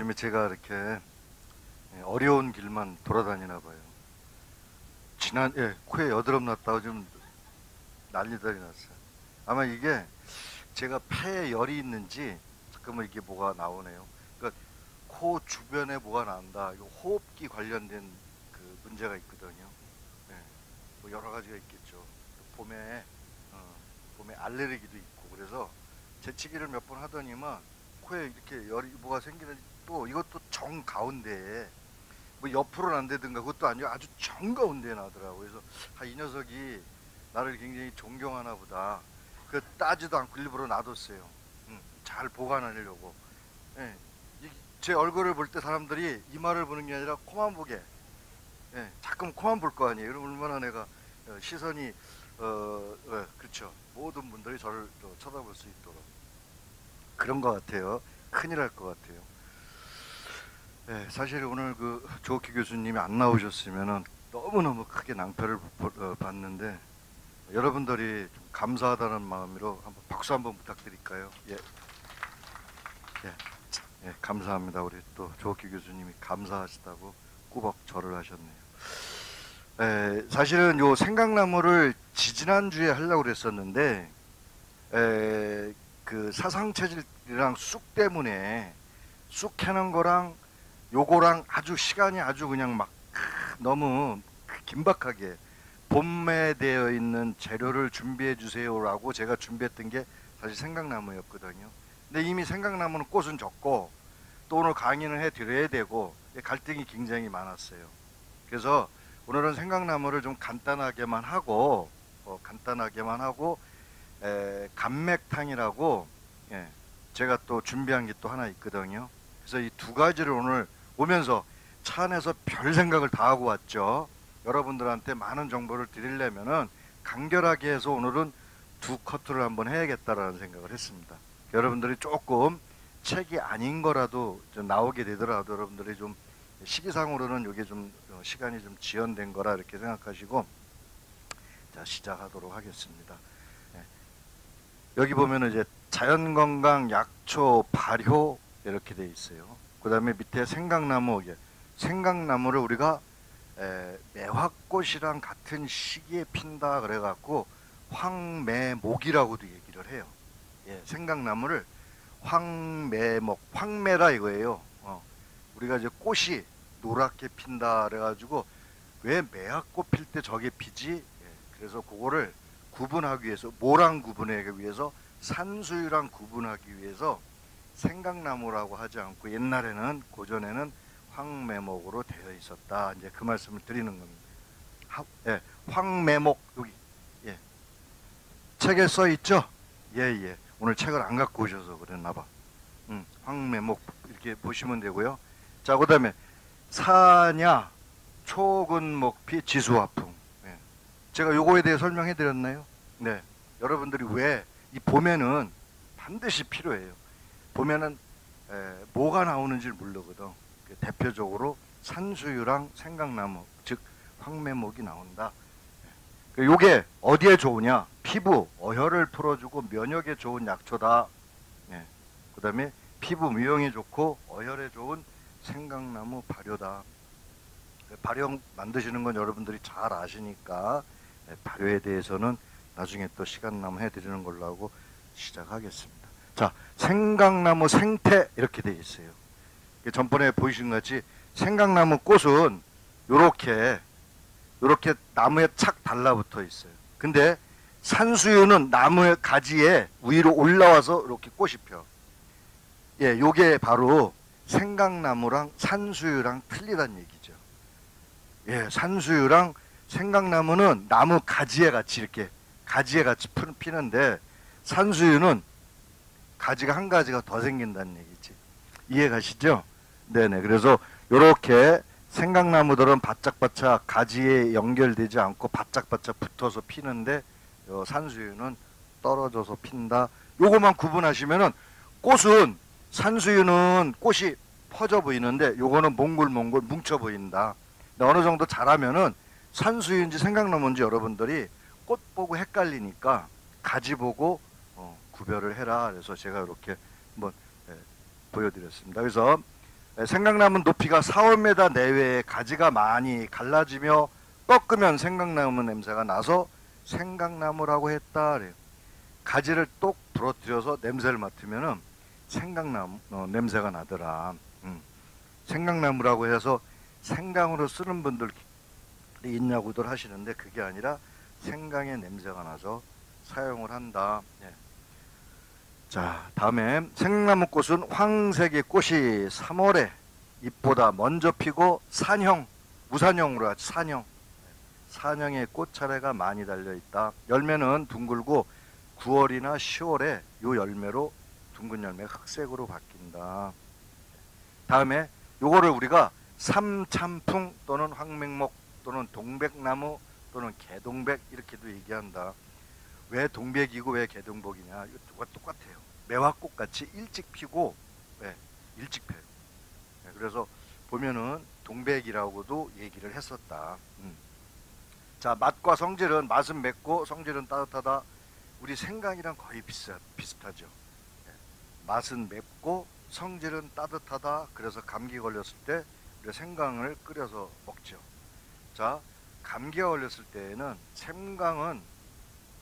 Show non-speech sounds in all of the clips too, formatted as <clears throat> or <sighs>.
요즘에 제가 이렇게 예, 어려운 길만 돌아다니나 봐요. 지난 예, 코에 여드름 났다고 좀 난리들이 났어요. 아마 이게 제가 폐에 열이 있는지 잠깐만 이게 뭐가 나오네요. 그러니까 코 주변에 뭐가 난다. 호흡기 관련된 그 문제가 있거든요. 예, 뭐 여러 가지가 있겠죠. 또 봄에 어, 봄에 알레르기도 있고 그래서 재치기를 몇 번 하더니만 코에 이렇게 열이 뭐가 생기는지 또 이것도 정 가운데에 뭐 옆으로는 안 되든가 그것도 아니고 아주 정 가운데에 나더라고요. 그래서 아, 이 녀석이 나를 굉장히 존경하나 보다. 그 따지도 않고 일부러 놔뒀어요. 음, 잘 보관하려고. 예, 이- 제 얼굴을 볼 때 사람들이 이마를 보는 게 아니라 코만 보게. 예, 자꾸 코만 볼 거 아니에요. 그럼 얼마나 내가 어, 시선이 어, 어, 그렇죠. 모든 분들이 저를 또 쳐다볼 수 있도록 그런 것 같아요. 큰일 날 것 같아요. 예, 사실 오늘 그 조옥희 교수님이 안 나오셨으면은 너무 너무 크게 낭패를 보- 어, 봤는데 여러분들이 좀 감사하다는 마음으로 한번 박수 한번 부탁드릴까요? 예, 예, 예, 감사합니다. 우리 또 조옥희 교수님이 감사하시다고 꾸벅 절을 하셨네요. 에, 사실은 요 생강나무를 지지난주에 하려고 그랬었는데 에, 그 사상체질이랑 쑥 때문에 쑥 캐는 거랑 요거랑 아주 시간이 아주 그냥 막 너무 긴박하게 봄에 되어 있는 재료를 준비해 주세요라고 제가 준비했던 게 사실 생강나무였거든요. 근데 이미 생강나무는 꽃은 적고 또 오늘 강의는 해 드려야 되고 갈등이 굉장히 많았어요. 그래서 오늘은 생강나무를 좀 간단하게만 하고 어, 간단하게만 하고 에, 감맥탕이라고 예, 제가 또 준비한 게 또 하나 있거든요. 그래서 이 두 가지를 오늘 오면서 차 안에서 별 생각을 다 하고 왔죠. 여러분들한테 많은 정보를 드리려면은 간결하게 해서 오늘은 두 커트를 한번 해야겠다라는 생각을 했습니다. 여러분들이 조금 책이 아닌 거라도 좀 나오게 되더라도 여러분들이 좀 시기상으로는 이게 좀 어, 시간이 좀 지연된 거라 이렇게 생각하시고 자 시작하도록 하겠습니다. 예. 여기 보면은 이제 자연건강 약초 발효 이렇게 돼 있어요. 그 다음에 밑에 생강나무 생강나무를 우리가 에, 매화꽃이랑 같은 시기에 핀다 그래갖고 황매목이라고도 얘기를 해요. 예, 생강나무를 황매목, 황매라 이거예요. 어, 우리가 이제 꽃이 노랗게 핀다 그래가지고 왜 매화꽃 필 때 저게 피지? 예, 그래서 그거를 구분하기 위해서 모랑 구분하기 위해서 산수유랑 구분하기 위해서 생강나무라고 하지 않고 옛날에는 고전에는 황매목으로 되어 있었다. 이제 그 말씀을 드리는 겁니다. 하, 예, 황매목 여기 예. 책에 써 있죠? 예, 예. 오늘 책을 안 갖고 오셔서 그랬나 봐. 음, 황매목 이렇게 보시면 되고요. 자, 그다음에 사냐 초근목피 지수화풍. 예. 제가 요거에 대해 설명해 드렸나요? 네. 여러분들이 왜 이 봄에는 반드시 필요해요. 봄에는 에, 뭐가 나오는지를 모르거든. 그 대표적으로 산수유랑 생강나무, 즉 황매목이 나온다. 그 요게 어디에 좋으냐? 피부 어혈을 풀어주고 면역에 좋은 약초다. 예. 그 다음에 피부 미용에 좋고 어혈에 좋은 생강나무 발효다. 그 발효 만드시는 건 여러분들이 잘 아시니까 예, 발효에 대해서는 나중에 또 시간 나면 해드리는 걸로 하고 시작하겠습니다. 자, 생강나무 생태 이렇게 돼 있어요. 전번에 보이신 것 같이 생강나무 꽃은 요렇게 요렇게 나무에 착 달라붙어 있어요. 근데 산수유는 나무의 가지에 위로 올라와서 이렇게 꽃이 펴. 예, 요게 바로 생강나무랑 산수유랑 틀리다는 얘기죠. 예, 산수유랑 생강나무는 나무 가지에 같이 이렇게 가지에 같이 피- 피는데 산수유는 가지가 한 가지가 더 생긴다는 얘기지. 이해 가시죠? 네네. 그래서 요렇게 생강나무들은 바짝바짝 가지에 연결되지 않고 바짝바짝 붙어서 피는데 요 산수유는 떨어져서 핀다. 요거만 구분하시면은 꽃은 산수유는 꽃이 퍼져 보이는데 요거는 몽글몽글 뭉쳐 보인다. 어느 정도 자라면은 산수유인지 생강나무인지 여러분들이 꽃 보고 헷갈리니까 가지 보고 어, 구별을 해라. 그래서 제가 이렇게 한번 예, 보여드렸습니다. 그래서 예, 생강나무 높이가 4, 5m 내외에 가지가 많이 갈라지며 꺾으면 생강나무 냄새가 나서 생강나무라고 했다. 그래요. 가지를 똑 부러뜨려서 냄새를 맡으면은 생강나무 어, 냄새가 나더라. 음. 생강나무라고 해서 생강으로 쓰는 분들이 있냐고들 하시는데 그게 아니라 생강의 냄새가 나서 사용을 한다. 예. 자, 다음에 생나무 꽃은 황색의 꽃이 3월에 잎보다 먼저 피고 산형, 무산형으로 하죠. 산형. 산형의 꽃 차례가 많이 달려 있다. 열매는 둥글고 9월이나 10월에 요 열매로 둥근 열매가 흑색으로 바뀐다. 다음에 요거를 우리가 삼참풍 또는 황맹목 또는 동백나무 또는 개동백 이렇게도 얘기한다. 왜 동백이고 왜 개동복이냐? 이거 똑같아요. 매화꽃 같이 일찍 피고 네, 일찍 펴요. 네, 그래서 보면은 동백이라고도 얘기를 했었다. 음. 자 맛과 성질은 맛은 맵고 성질은 따뜻하다. 우리 생강이랑 거의 비슷 비슷하죠. 네. 맛은 맵고 성질은 따뜻하다. 그래서 감기 걸렸을 때 우리 생강을 끓여서 먹죠. 자 감기가 걸렸을 때에는 생강은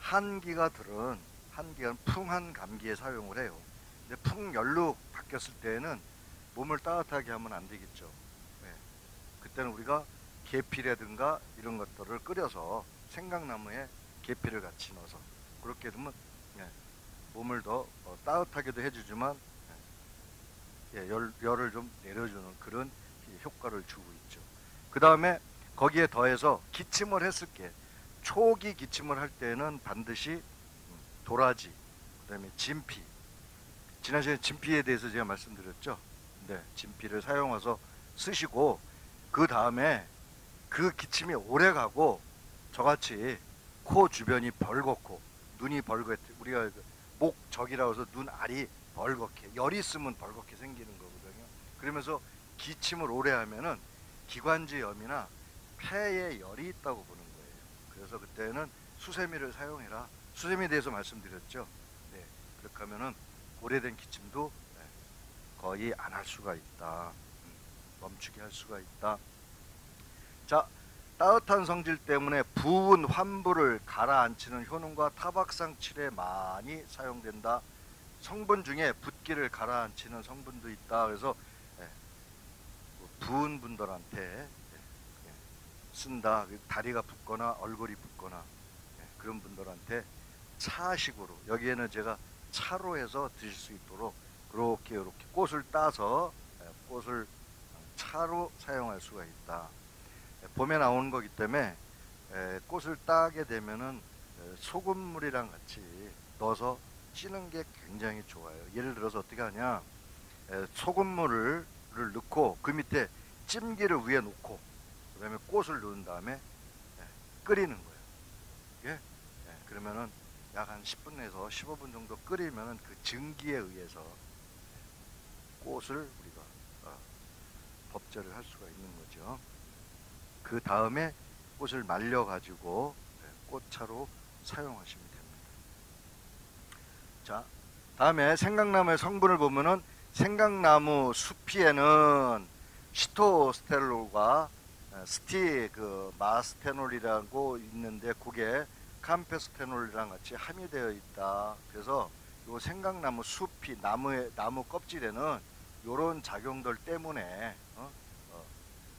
한기가 들은 한기가 풍한 감기에 사용을 해요. 근데 풍열로 바뀌었을 때에는 몸을 따뜻하게 하면 안 되겠죠. 네. 그때는 우리가 계피라든가 이런 것들을 끓여서 생강나무에 계피를 같이 넣어서 그렇게 되면 네. 몸을 더 어, 따뜻하게도 해주지만 네. 예, 열, 열을 좀 내려주는 그런 효과를 주고 있죠. 그 다음에 거기에 더해서 기침을 했을 때 초기 기침을 할 때는 반드시 음, 도라지, 그다음에 진피. 지난 시간에 진피에 대해서 제가 말씀드렸죠. 네, 진피를 사용해서 쓰시고 그 다음에 그 기침이 오래 가고 저같이 코 주변이 벌겋고 눈이 벌겋 우리가 그 목적이라고 해서 눈 알이 벌겋게 열이 있으면 벌겋게 생기는 거거든요. 그러면서 기침을 오래 하면은 기관지염이나 폐에 열이 있다고 보는 거예요. 그래서 그때는 수세미를 사용해라. 수세미에 대해서 말씀드렸죠. 네, 그렇게 하면은 오래된 기침도 네, 거의 안 할 수가 있다. 음, 멈추게 할 수가 있다. 자, 따뜻한 성질 때문에 부은 환부를 가라앉히는 효능과 타박상 칠에 많이 사용된다. 성분 중에 붓기를 가라앉히는 성분도 있다. 그래서 예, 부은 분들한테 예, 쓴다. 다리가 붓거나 얼굴이 붓거나 예, 그런 분들한테 차식으로 여기에는 제가 차로 해서 드실 수 있도록 그렇게 이렇게 꽃을 따서 꽃을 차로 사용할 수가 있다. 봄에 나오는 거기 때문에 꽃을 따게 되면은 소금물이랑 같이 넣어서 찌는 게 굉장히 좋아요. 예를 들어서 어떻게 하냐? 소금물을 넣고 그 밑에 찜기를 위에 놓고 그다음에 꽃을 넣은 다음에 끓이는 거예요. 예? 그러면은 약 한 10분에서 15분 정도 끓이면은 그 증기에 의해서 꽃을 우리가 어, 법제를 할 수가 있는 거죠. 그 다음에 꽃을 말려 가지고 꽃차로 사용하시면 됩니다. 자, 다음에 생강나무의 성분을 보면은 생강나무 수피에는 시토스텔롤과 스티 그 마스테놀이라고 있는데 그게 캄페스테놀이랑 같이 함유되어 있다. 그래서 요 생강나무 숲이 나무의 나무 껍질에는 이런 작용들 때문에 어? 어,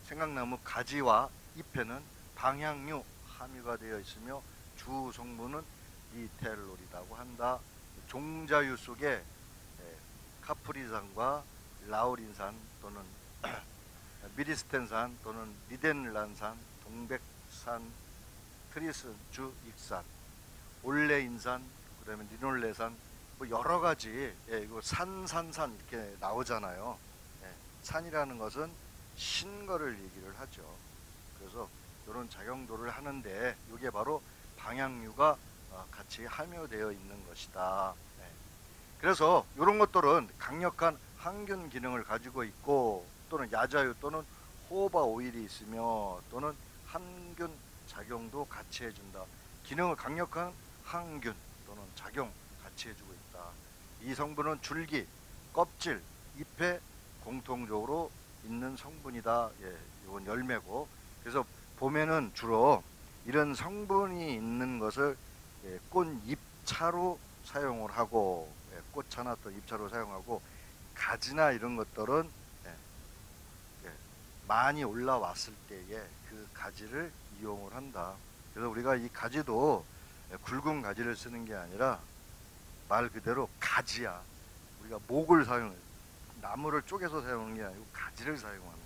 생강나무 가지와 잎에는 방향류 함유가 되어 있으며 주 성분은 이텔롤이라고 한다. 종자유 속에 예, 카프리산과 라우린산 또는 <clears throat> 미리스텐산 또는 리덴란산, 동백산, 트리스 주 익산, 올레인산, 그다음에 리놀레산 뭐 여러 가지 예, 이거 산산산 이렇게 나오잖아요. 예, 산이라는 것은 신거를 얘기를 하죠. 그래서 이런 작용도를 하는데 이게 바로 방향류가 어, 같이 함유되어 있는 것이다. 네. 그래서 이런 것들은 강력한 항균 기능을 가지고 있고 또는 야자유 또는 호바 오일이 있으며 또는 항균 작용도 같이 해준다. 기능을 강력한 항균 또는 작용 같이 해주고 있다. 이 성분은 줄기, 껍질, 잎에 공통적으로 있는 성분이다. 예, 이건 열매고 그래서 봄에는 주로 이런 성분이 있는 것을 예, 꽃잎차로 사용을 하고 예, 꽃차나 또 잎차로 사용하고 가지나 이런 것들은 예, 예, 많이 올라왔을 때에 그 가지를 이용을 한다. 그래서 우리가 이 가지도 예, 굵은 가지를 쓰는 게 아니라 말 그대로 가지야. 우리가 목을 사용해 나무를 쪼개서 사용하는 게 아니고 가지를 사용하는 거예요.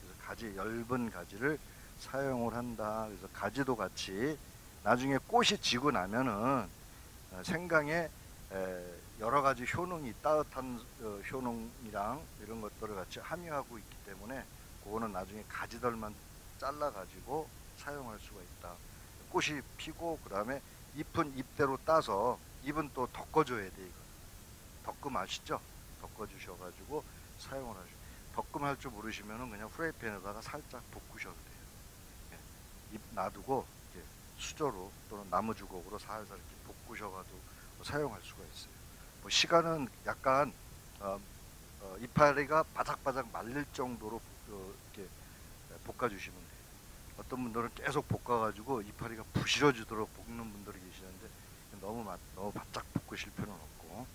그래서 가지 엷은 가지를 사용을 한다. 그래서 가지도 같이 나중에 꽃이 지고 나면은 어, 생강에 에, 여러 가지 효능이 따뜻한 어, 효능이랑 이런 것들을 같이 함유하고 있기 때문에 그거는 나중에 가지들만 잘라 가지고 사용할 수가 있다. 꽃이 피고 그 다음에 잎은 잎대로 따서 잎은 또 덮어줘야 돼 이거. 덕금 아시죠? 덮어주셔가지고 사용을 하죠. 덕금 할 줄 모르시면은 그냥 프라이팬에다가 살짝 볶으셔도 돼요. 예. 잎 놔두고 수저로 또는 나무 주걱으로 살살 이렇게 볶으셔가지고 사용할 수가 있어요. 뭐 시간은 약간 어, 어, 이파리가 바삭바삭 말릴 정도로 어, 이렇게 볶아주시면 돼요. 어떤 분들은 계속 볶아가지고 이파리가 부실어지도록 볶는 분들이 계시는데 너무 맛, 너무 바짝 볶으실 필요는 없고. 음.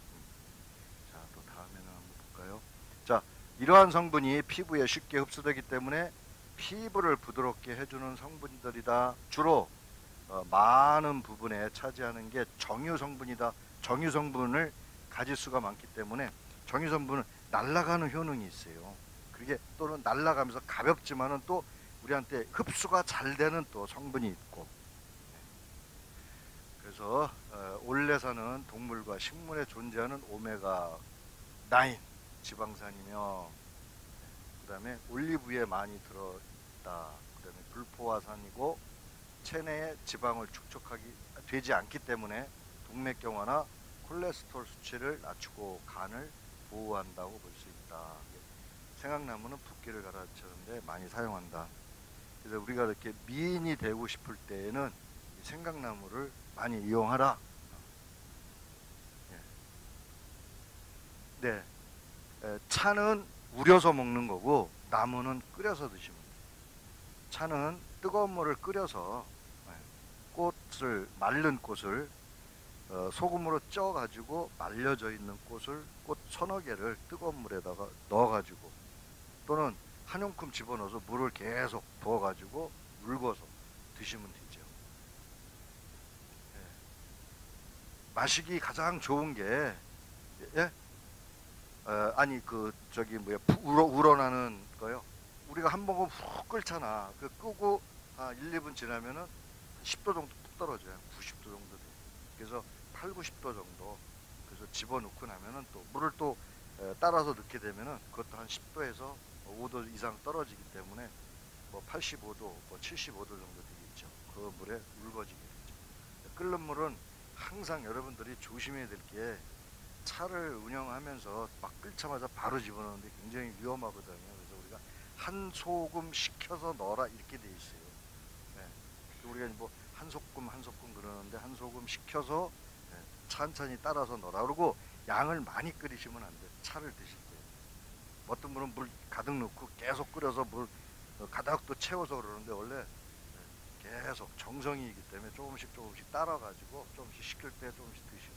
자, 또 다음에는 한번 볼까요? 자, 이러한 성분이 피부에 쉽게 흡수되기 때문에 피부를 부드럽게 해주는 성분들이다. 주로 어, 많은 부분에 차지하는 게 정유 성분이다. 정유 성분을 가질 수가 많기 때문에 정유 성분은 날아가는 효능이 있어요. 그게 또는 날아가면서 가볍지만은 또 우리한테 흡수가 잘 되는 또 성분이 있고 그래서 어, 올레산은 동물과 식물에 존재하는 오메가 9 지방산이며 그다음에 올리브유에 많이 들어있다. 그다음에 불포화산이고 체내에 지방을 축적하기 되지 않기 때문에 동맥경화나 콜레스테롤 수치를 낮추고 간을 보호한다고 볼 수 있다. 생강나무는 붓기를 가라앉히는데 많이 사용한다. 그래서 우리가 이렇게 미인이 되고 싶을 때에는 이 생강나무를 많이 이용하라. 예. 네. 에, 차는 우려서 먹는 거고 나무는 끓여서 드시면. 차는 뜨거운 물을 끓여서 예, 꽃을 말른 꽃을 어, 소금으로 쪄 가지고 말려져 있는 꽃을 꽃 서너 개를 뜨거운 물에다가 넣어 가지고 또는 한 움큼 집어넣어서 물을 계속 부어 가지고 물궈서 드시면 되죠. 예. 마시기 가장 좋은 게 예? 어, 아니 그 저기 뭐야 푸- 우러 우러나는 거요. 우리가 한 모금 훅 끓잖아. 그 끄고 한 1, 2분 지나면은 10도 정도 푹 떨어져요. 90도 정도 돼. 그래서 8, 90도 정도. 그래서 집어넣고 나면은 또 물을 또 에, 따라서 넣게 되면은 그것도 한 10도에서 5도 이상 떨어지기 때문에 뭐 85도, 뭐 75도 정도 되겠죠. 그 물에 묽어지게 되죠. 끓는 물은 항상 여러분들이 조심해야 될 게 차를 운영하면서 막 끓자마자 바로 집어넣는데 굉장히 위험하거든요. 그래서 우리가 한 소금 식혀서 넣어라 이렇게 돼 있어요. 네. 우리가 뭐 한 소금 한 소금 그러는데 한 소금 식혀서 네, 천천히 따라서 넣어라. 그리고 양을 많이 끓이시면 안 돼요. 차를 드실 때. 어떤 분은 물 가득 넣고 계속 끓여서 물 어, 또 채워서 그러는데 원래 네, 계속 정성이기 때문에 조금씩 조금씩 따라가지고 조금씩 식힐 때 조금씩 드시고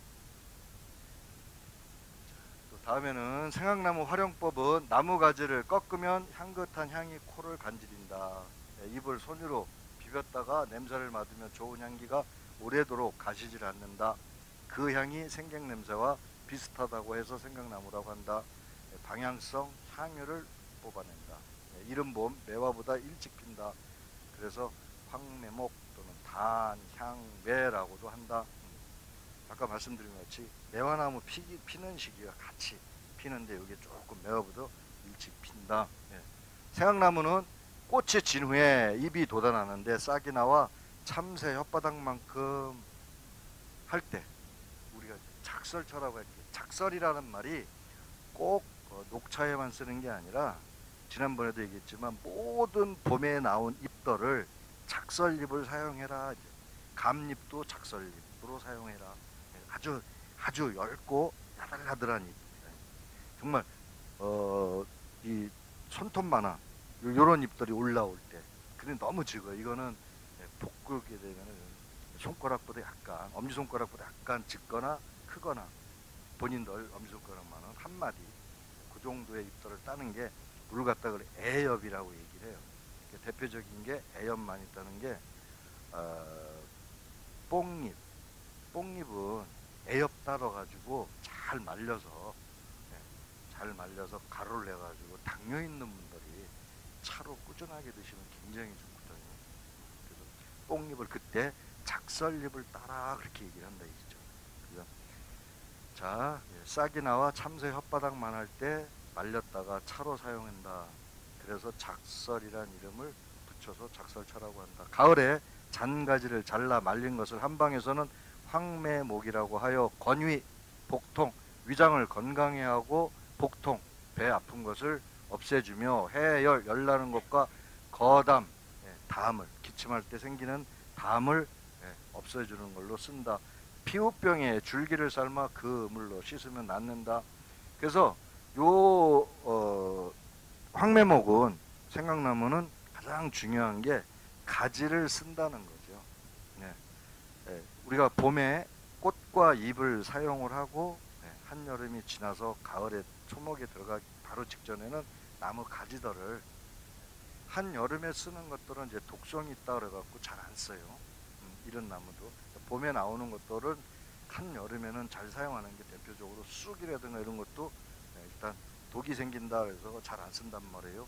또 다음에는 생강나무 활용법은 나무 가지를 꺾으면 향긋한 향이 코를 간지린다. 네, 입을 손으로 비볐다가 냄새를 맡으면 좋은 향기가 오래도록 가시질 않는다. 그 향이 생강 냄새와 비슷하다고 해서 생강나무라고 한다. 네, 방향성, 향유를 뽑아낸다. 네, 이른 봄 매화보다 일찍 핀다. 그래서 황매목 또는 단향매라고도 한다. 음. 아까 말씀드린 것 같이 매화나무 피기, 피는 시기가 같이 피는데 여기 조금 매화보다 일찍 핀다. 예. 생강나무는 꽃이 진 후에 잎이 돋아나는데 싹이 나와 참새 혓바닥만큼 할 때 우리가 작설처라고 할때 작설이라는 말이 꼭 어, 녹차에만 쓰는 게 아니라 지난번에도 얘기했지만 모든 봄에 나온 잎들을 작설잎을 사용해라. 감잎도 작설잎으로 사용해라. 아주 아주 얇고 야들야들한 잎. 정말 어, 이 손톱 만한 요- 요런 잎들이 올라올 때 근데 너무 적어 이거는 예, 볶게 되면은 손가락보다 약간 엄지손가락보다 약간 짙거나 크거나 본인들 엄지손가락만은 한 마디 그 정도의 잎들을 따는 게 물 갖다 그래 애엽이라고 얘기를 해요. 대표적인 게 애엽만 있다는 게 어, 뽕잎 뽕잎은 애엽 따러 가지고 잘 말려서 예, 잘 말려서 가루를 내 가지고 당뇨 있는 분들이 차로 꾸준하게 드시면 굉장히 좋거든요. 그래서 뽕잎을 그때 작설잎을 따라 그렇게 얘기를 한다 이죠. 그죠? 자, 예, 싹이 나와 참새 혓바닥만 할 때 말렸다가 차로 사용한다. 그래서 작설이란 이름을 붙여서 작설차라고 한다. 가을에 잔가지를 잘라 말린 것을 한방에서는 황매목이라고 하여 건위, 복통, 위장을 건강해 하고 복통, 배 아픈 것을 없애주며 해열, 열나는 것과 거담, 예, 담을 기침할 때 생기는 담을 예, 없애주는 걸로 쓴다. 피부병에 줄기를 삶아 그 물로 씻으면 낫는다. 그래서 요 어, 황매목은 생강나무는 가장 중요한 게 가지를 쓴다는 거죠. 네. 예, 우리가 봄에 꽃과 잎을 사용을 하고 예, 한여름이 지나서 가을에 초목에 들어가기 바로 직전에는 나무 가지들을 한 여름에 쓰는 것들은 이제 독성이 있다 그래갖고 잘 안 써요. 음, 이런 나무도 봄에 나오는 것들은 한여름에는 잘 사용하는 게 대표적으로 쑥이라든가 이런 것도 네, 일단 독이 생긴다 그래서 잘 안 쓴단 말이에요.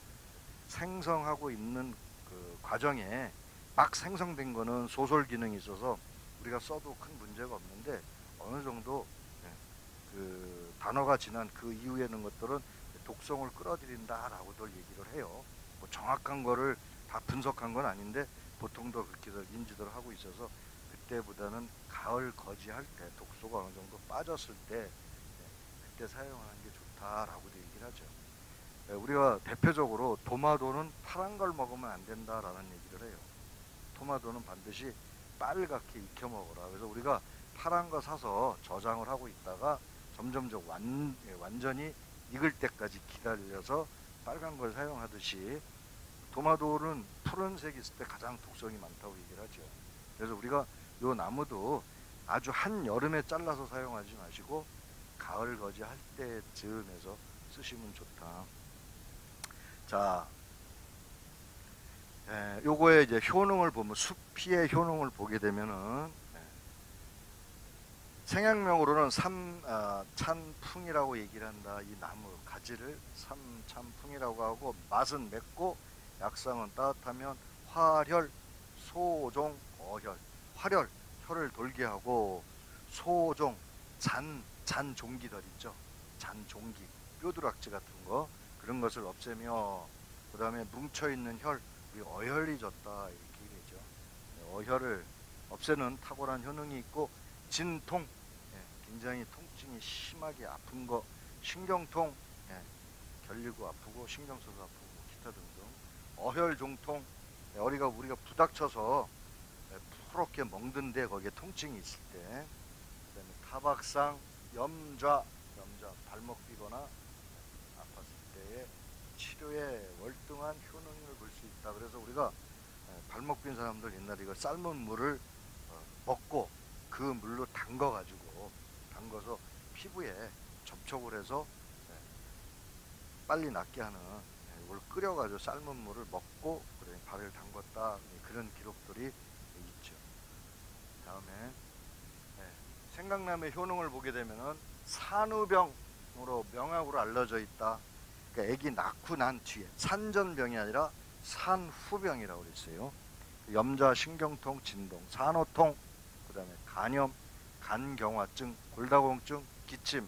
생성하고 있는 그 과정에 막 생성된 거는 소설 기능이 있어서 우리가 써도 큰 문제가 없는데 어느 정도 네, 그 단어가 지난 그 이후에는 것들은 독성을 끌어들인다라고들 얘기를 해요. 뭐 정확한 거를 다 분석한 건 아닌데 보통도 그렇게들 인지들 하고 있어서 그때보다는 가을 거지할 때 독소가 어느 정도 빠졌을 때 네, 그때 사용하는 게 좋다라고도 얘기를 하죠. 네, 우리가 대표적으로 토마토는 파란 걸 먹으면 안 된다라는 얘기를 해요. 토마토는 반드시 빨갛게 익혀 먹어라. 그래서 우리가 파란 거 사서 저장을 하고 있다가 점점점 완, 예, 완전히 익을 때까지 기다려서 빨간 걸 사용하듯이 토마토는 푸른색 있을 때 가장 독성이 많다고 얘기를 하죠. 그래서 우리가 요 나무도 아주 한 여름에 잘라서 사용하지 마시고 가을 거지 할 때쯤에서 쓰시면 좋다. 자, 에, 요거에 이제 효능을 보면 수피의 효능을 보게 되면은 에, 생약명으로는 삼 아, 얘기를 한다. 이 나무 가지를 삼찬풍이라고 하고 맛은 맵고 약상은 따뜻하면 화혈, 소종, 어혈, 화혈, 혈을 돌게 하고 소종, 잔, 잔 종기들 있죠. 잔 종기, 뼈두락지 같은 거 그런 것을 없애며 그 다음에 뭉쳐 있는 혈, 우리 어혈이 졌다 이렇게 얘기죠. 어혈을 없애는 탁월한 효능이 있고 진통, 예, 굉장히 통증이 심하게 아픈 거, 신경통, 예, 결리고 아프고 신경 써서 아프고 기타 등등, 어혈 종통, 예, 어리가 우리가 부닥쳐서 예, 푸렇게 멍든데 거기에 통증이 있을 때, 그다음에 타박상, 염좌, 염좌 발목 삐거나 아팠을 때의 치료에 월등한 효능을 볼 수 있다. 그래서 우리가 예, 발목 빈 사람들 옛날에 이거 삶은 물을 어, 먹고 그 물로 담궈 가지고 담궈서 피부에 접촉을 해서 예, 빨리 낫게 하는 예, 이걸 끓여 가지고 삶은 물을 먹고 발을 담궜다 예, 그런 기록들이. 다음에 예, 생강남의 효능을 보게 되면은 산후병으로 명확으로 알려져 있다. 그러니까 아기 낳고 난 뒤에 산전병이 아니라 산후병이라고 그랬어요. 염좌, 신경통, 진동, 산호통, 그다음에 간염, 간경화증, 골다공증, 기침,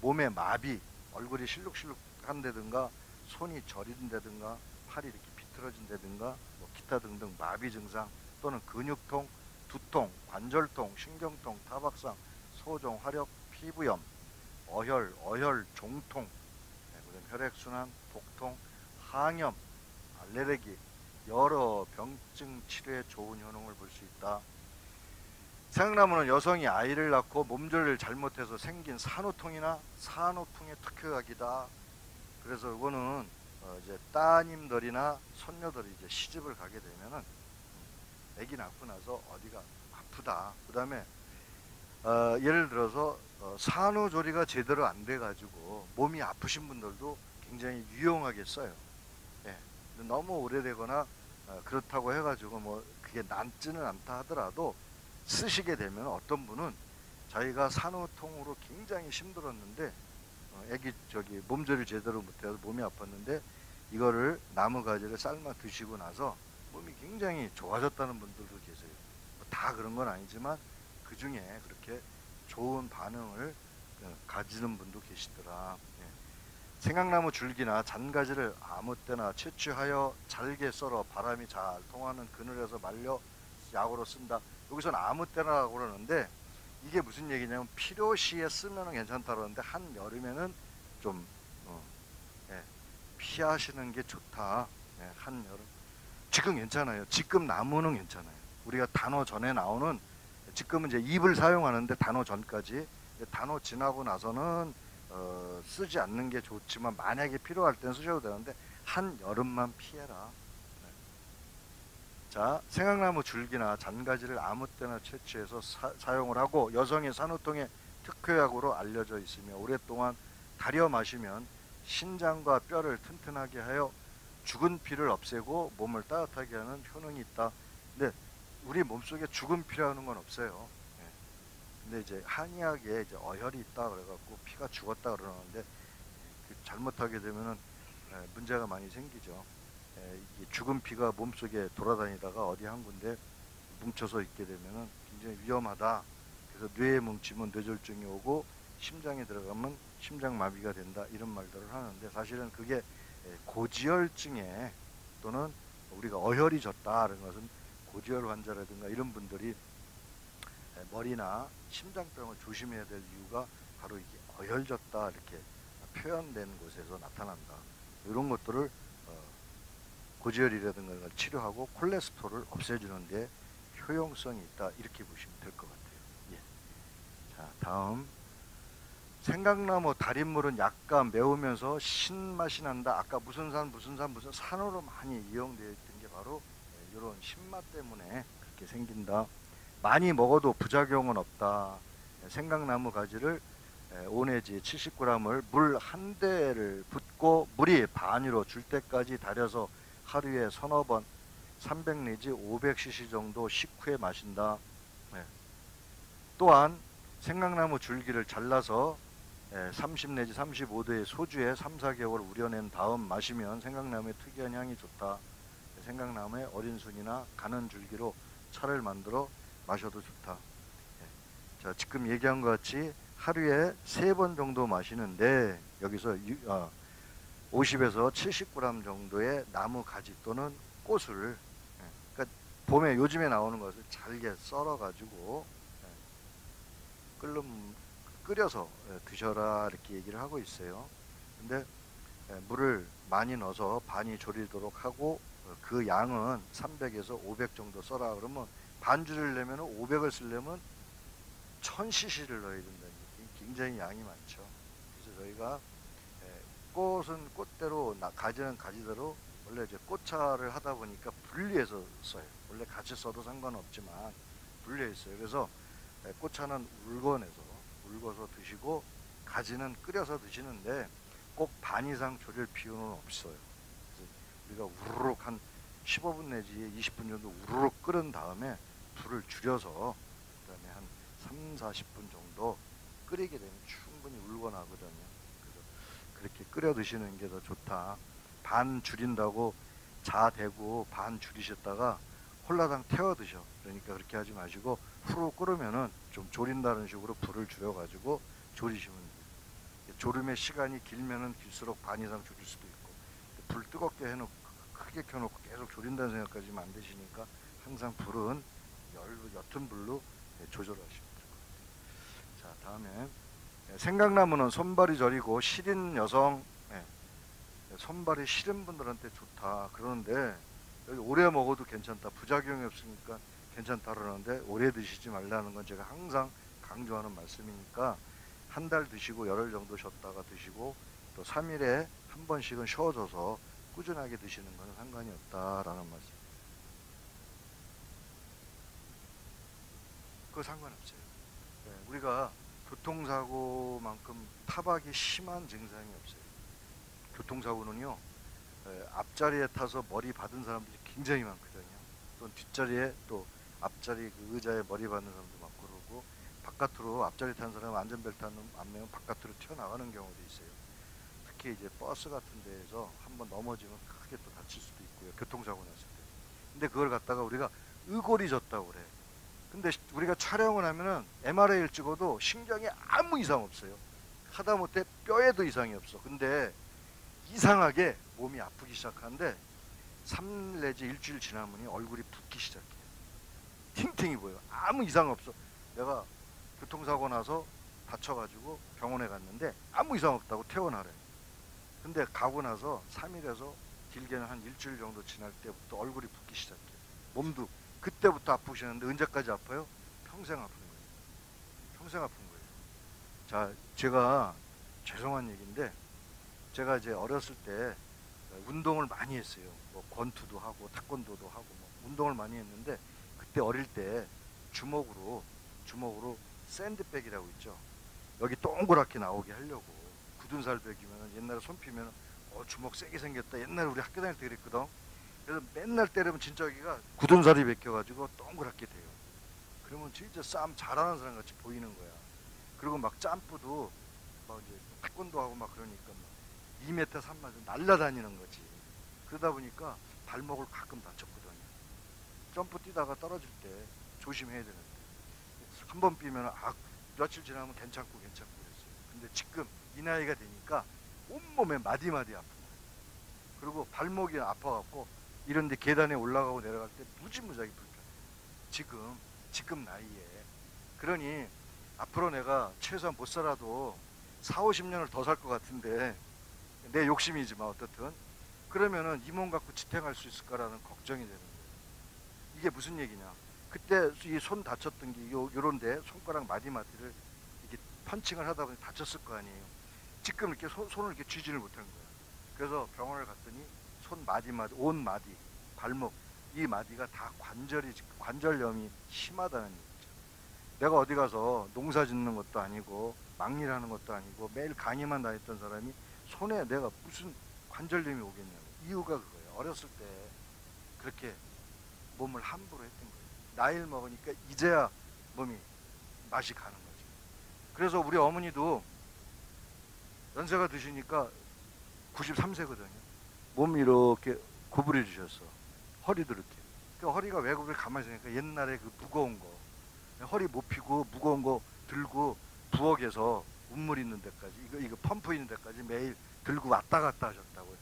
몸의 마비, 얼굴이 실룩실룩한다든가 손이 저린다든가 팔이 이렇게 비틀어진다든가 뭐 기타 등등 마비 증상 또는 근육통, 두통, 관절통, 신경통, 타박상, 소종, 화력, 피부염, 어혈, 어혈, 종통, 혈액순환, 복통, 항염, 알레르기 여러 병증 치료에 좋은 효능을 볼 수 있다. 생강나무는 여성이 아이를 낳고 몸조리를 잘못해서 생긴 산후통이나 산후통의 특효약이다. 그래서 이거는 어, 이제 따님들이나 손녀들이 이제 시집을 가게 되면은 음, 아기 낳고 나서 어디가 아프다. 그 다음에 어, 예를 들어서 어, 산후조리가 제대로 안 돼가지고 몸이 아프신 분들도 굉장히 유용하게 써요. 예. 너무 오래되거나 어, 그렇다고 해가지고 뭐 그게 낫지는 않다 하더라도 쓰시게 되면 어떤 분은 자기가 산후통으로 굉장히 힘들었는데 어, 애기 저기 몸조리 제대로 못해서 몸이 아팠는데 이거를 나무 가지를 삶아 드시고 나서 몸이 굉장히 좋아졌다는 분들도 계세요. 뭐다 그런 건 아니지만 그 중에 그렇게 좋은 반응을 어, 가지는 분도 계시더라. 예. 생강나무 줄기나 잔가지를 아무 때나 채취하여 잘게 썰어 바람이 잘 통하는 그늘에서 말려 약으로 쓴다. 여기서는 아무 때나라고 그러는데 이게 무슨 얘기냐면 필요시에 쓰면 괜찮다 그러는데 한 여름에는 좀 어, 예, 피하시는 게 좋다. 예, 한 여름 지금 괜찮아요. 지금 나무는 괜찮아요. 우리가 단어 전에 나오는 지금은 이제 잎을 사용하는데 단어 전까지 단어 지나고 나서는 어, 쓰지 않는 게 좋지만 만약에 필요할 때는 쓰셔도 되는데 한 여름만 피해라. 네. 자, 생강나무 줄기나 잔가지를 아무 때나 채취해서 사, 용을 하고 여성의 산후통의 특효약으로 알려져 있으며 오랫동안 달여 마시면 신장과 뼈를 튼튼하게 하여 죽은 피를 없애고 몸을 따뜻하게 하는 효능이 있다. 근데 우리 몸속에 죽은 피라는 건 없어요. 예. 근데 이제 한의학에 이제 어혈이 있다 그래갖고 피가 죽었다 그러는데 그 잘못하게 되면은 예, 문제가 많이 생기죠. 예, 죽은 피가 몸속에 돌아다니다가 어디 한 군데 뭉쳐서 있게 되면은 굉장히 위험하다. 그래서 뇌에 뭉치면 뇌졸중이 오고 심장에 들어가면 심장 마비가 된다 이런 말들을 하는데 사실은 그게 예, 고지혈증에 또는 우리가 어혈이 졌다는 것은 고지혈 환자라든가 이런 분들이 예, 머리나 심장병을 조심해야 될 이유가 바로 이게 어혈졌다 이렇게 표현된 곳에서 나타난다. 이런 것들을 어, 고지혈이라든가 치료하고 콜레스테롤을 없애주는 데 효용성이 있다 이렇게 보시면 될 것 같아요. 예. 자 다음 생강나무 달인물은 약간 매우면서 신맛이 난다. 아까 무슨 산 무슨 산 무슨 산으로 많이 이용되어 있던 게 바로 이런 신맛 때문에 그렇게 생긴다. 많이 먹어도 부작용은 없다. 생강나무 가지를 5 내지 70g을 물 한 대를 붓고 물이 반으로 줄 때까지 달여서 하루에 서너 번 300 내지 500cc 정도 식후에 마신다. 네. 또한 생강나무 줄기를 잘라서 30 내지 35도의 소주에 3, 4개월 우려낸 다음 마시면 생강나무의 특이한 향이 좋다. 생강나무의 어린 순이나 가는 줄기로 차를 만들어 마셔도 좋다. 예. 자, 지금 얘기한 것 같이 하루에 세 번 정도 마시는데 여기서 유, 어, 50에서 70g 정도의 나무 가지 또는 꽃을 예. 그러니까 봄에 요즘에 나오는 것을 잘게 썰어 가지고 예. 끓는 끓여서 예, 드셔라 이렇게 얘기를 하고 있어요. 근데 예, 물을 많이 넣어서 반이 졸이도록 하고 어, 그 양은 300에서 500 정도 써라 그러면 반주를 내면 500을 쓰려면 1000cc를 넣어야 된다. 굉장히 양이 많죠. 그래서 저희가 예, 꽃은 꽃대로 가지는 가지대로 원래 이제 꽃차를 하다 보니까 분리해서 써요. 원래 같이 써도 상관없지만 분리해 있어요. 그래서 꽃차는 울궈내서 울궈서 드시고 가지는 끓여서 드시는데 꼭 반 이상 졸일 필요는 없어요. 우리가 우르륵 한 15분 내지 20분 정도 우르륵 끓은 다음에 불을 줄여서 그다음에 한 3, 40분 정도 끓이게 되면 충분히 울거나거든요. 그래서 그렇게 끓여 드시는 게 더 좋다. 반 줄인다고 자 대고 반 줄이셨다가 홀라당 태워 드셔. 그러니까 그렇게 하지 마시고 후루 끓으면은 좀 졸인다는 식으로 불을 줄여 가지고 졸이시면 돼요. 졸음의 시간이 길면은 길수록 반 이상 줄일 수도 있고 불 뜨겁게 해놓고 크게 켜놓고 계속 졸인다는 생각까지만 안 되시니까 항상 불은 열 옅은 불로 조절하시면 될 것 같아요. 자 다음에 생강나무는 손발이 저리고 시린 여성 예, 손발이 시린 분들한테 좋다 그러는데 여기 오래 먹어도 괜찮다 부작용이 없으니까 괜찮다 그러는데 오래 드시지 말라는 건 제가 항상 강조하는 말씀이니까 한 달 드시고 열흘 정도 쉬었다가 드시고 또 3일에 한 번씩은 쉬어줘서 꾸준하게 드시는 거는 상관이 없다라는 말씀. 그거 상관없어요. 네, 우리가 교통사고만큼 타박이 심한 증상이 없어요. 교통사고는요, 에, 앞자리에 타서 머리 받은 사람들이 굉장히 많거든요. 또 뒷자리에 또 앞자리 그 의자에 머리 받는 사람도 많고 그러고 바깥으로 앞자리 탄 사람 안전벨트 안 매면 바깥으로 튀어나가는 경우도 있어요. 특히 이제 버스 같은 데에서 한번 넘어지면 크게 또 다칠 수도 있고요. 교통사고 났을 때. 근데 그걸 갖다가 우리가 의골이 졌다고 그래. 근데 시- 우리가 촬영을 하면은 MRI를 찍어도 신경에 아무 이상 없어요. 하다못해 뼈에도 이상이 없어. 근데 이상하게 몸이 아프기 시작하는데 3 내지 일주일 지나면 얼굴이 붓기 시작해. 팅팅이 보여. 아무 이상 없어. 내가 교통사고 나서 다쳐가지고 병원에 갔는데 아무 이상 없다고 퇴원하래. 근데 가고 나서 3일에서 길게는 한 일주일 정도 지날 때부터 얼굴이 붓기 시작해. 몸도 그때부터 아프시는데 언제까지 아파요? 평생 아픈 거예요. 평생 아픈 거예요. 자, 제가 죄송한 얘기인데 제가 이제 어렸을 때 운동을 많이 했어요. 뭐 권투도 하고 태권도도 하고 뭐 운동을 많이 했는데 그때 어릴 때 주먹으로 주먹으로 샌드백이라고 있죠. 여기 동그랗게 나오게 하려고 굳은 살 베기면 옛날에 손 피면 어 주먹 세게 생겼다. 옛날에 우리 학교 다닐 때 그랬거든. 그래서 맨날 때리면 진짜 여기가 굳은 살이 베껴가지고 동그랗게 돼요. 그러면 진짜 싸움 잘하는 사람 같이 보이는 거야. 그리고 막 점프도 막 이제 태권도 하고 막 그러니까 막 2m 3m 날라다니는 거지. 그러다 보니까 발목을 가끔 다쳤거든요. 점프 뛰다가 떨어질 때 조심해야 되는데 한 번 뛰면 아 며칠 지나면 괜찮고 괜찮고 그랬어요. 근데 지금 이 나이가 되니까 온몸에 마디마디 아픈 거예요. 그리고 발목이 아파갖고 이런데 계단에 올라가고 내려갈 때 무지무지하게 불편해. 지금 지금 나이에 그러니 앞으로 내가 최소한 못 살아도 4, 50년을 더 살 것 같은데 내 욕심이지만 어떻든 그러면은 이 몸 갖고 지탱할 수 있을까라는 걱정이 되는 거예요. 이게 무슨 얘기냐? 그때 이 손 다쳤던 게 요, 요런데 손가락 마디마디를 이렇게 펀칭을 하다 보니 다쳤을 거 아니에요. 지금 이렇게 손, 손을 이렇게 쥐지를 못한 거예요. 그래서 병원을 갔더니 손 마디마디, 온 마디, 발목 이 마디가 다 관절이 관절염이 심하다는 얘기죠. 내가 어디 가서 농사 짓는 것도 아니고 막일하는 것도 아니고 매일 강의만 다녔던 사람이 손에 내가 무슨 관절염이 오겠냐고 이유가 그거예요. 어렸을 때 그렇게 몸을 함부로 했던 거예요. 나이를 먹으니까 이제야 몸이 맛이 가는 거죠. 그래서 우리 어머니도 연세가 드시니까 93세거든요. 몸 이렇게 구부려 주셨어. 허리도 이렇게. 그 허리가 왜 그래 가만히 있으니까 옛날에 그 무거운 거 허리 못 피고 무거운 거 들고 부엌에서 운물 있는 데까지 이거 이거 펌프 있는 데까지 매일 들고 왔다 갔다 하셨다고요.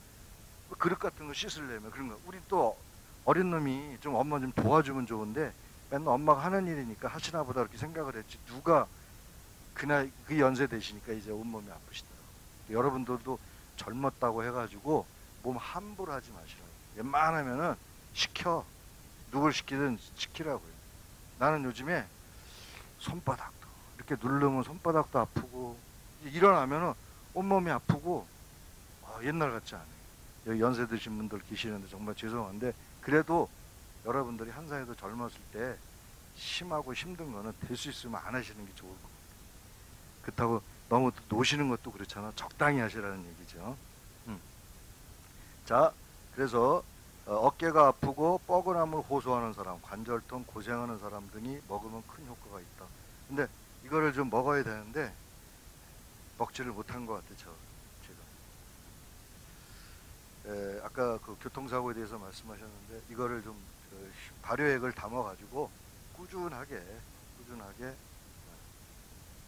뭐 그릇 같은 거 씻으려면 그런 거. 우리 또 어린 놈이 좀 엄마 좀 도와주면 좋은데 맨날 엄마가 하는 일이니까 하시나 보다 그렇게 생각을 했지 누가 그날 그 연세 되시니까 이제 온몸이 아프시더라고요. 여러분들도 젊었다고 해가지고 몸 함부로 하지 마시라고. 웬만하면은 시켜 누굴 시키든 시키라고요. 나는 요즘에 손바닥도 이렇게 누르면 손바닥도 아프고 일어나면은 온몸이 아프고 아, 옛날 같지 않아요. 여기 연세 드신 분들 계시는데 정말 죄송한데 그래도 여러분들이 한 살에도 젊었을 때 심하고 힘든 거는 될 수 있으면 안 하시는 게 좋을 것 같아요. 그렇다고 너무 노시는 것도 그렇잖아. 적당히 하시라는 얘기죠. 음. 자, 그래서 어, 어깨가 아프고 뻐근함을 호소하는 사람, 관절통 고생하는 사람 등이 먹으면 큰 효과가 있다. 근데 이거를 좀 먹어야 되는데 먹지를 못한 것 같아요. 에, 아까 그 교통사고에 대해서 말씀하셨는데 이거를 좀 그, 발효액을 담아가지고 꾸준하게 꾸준하게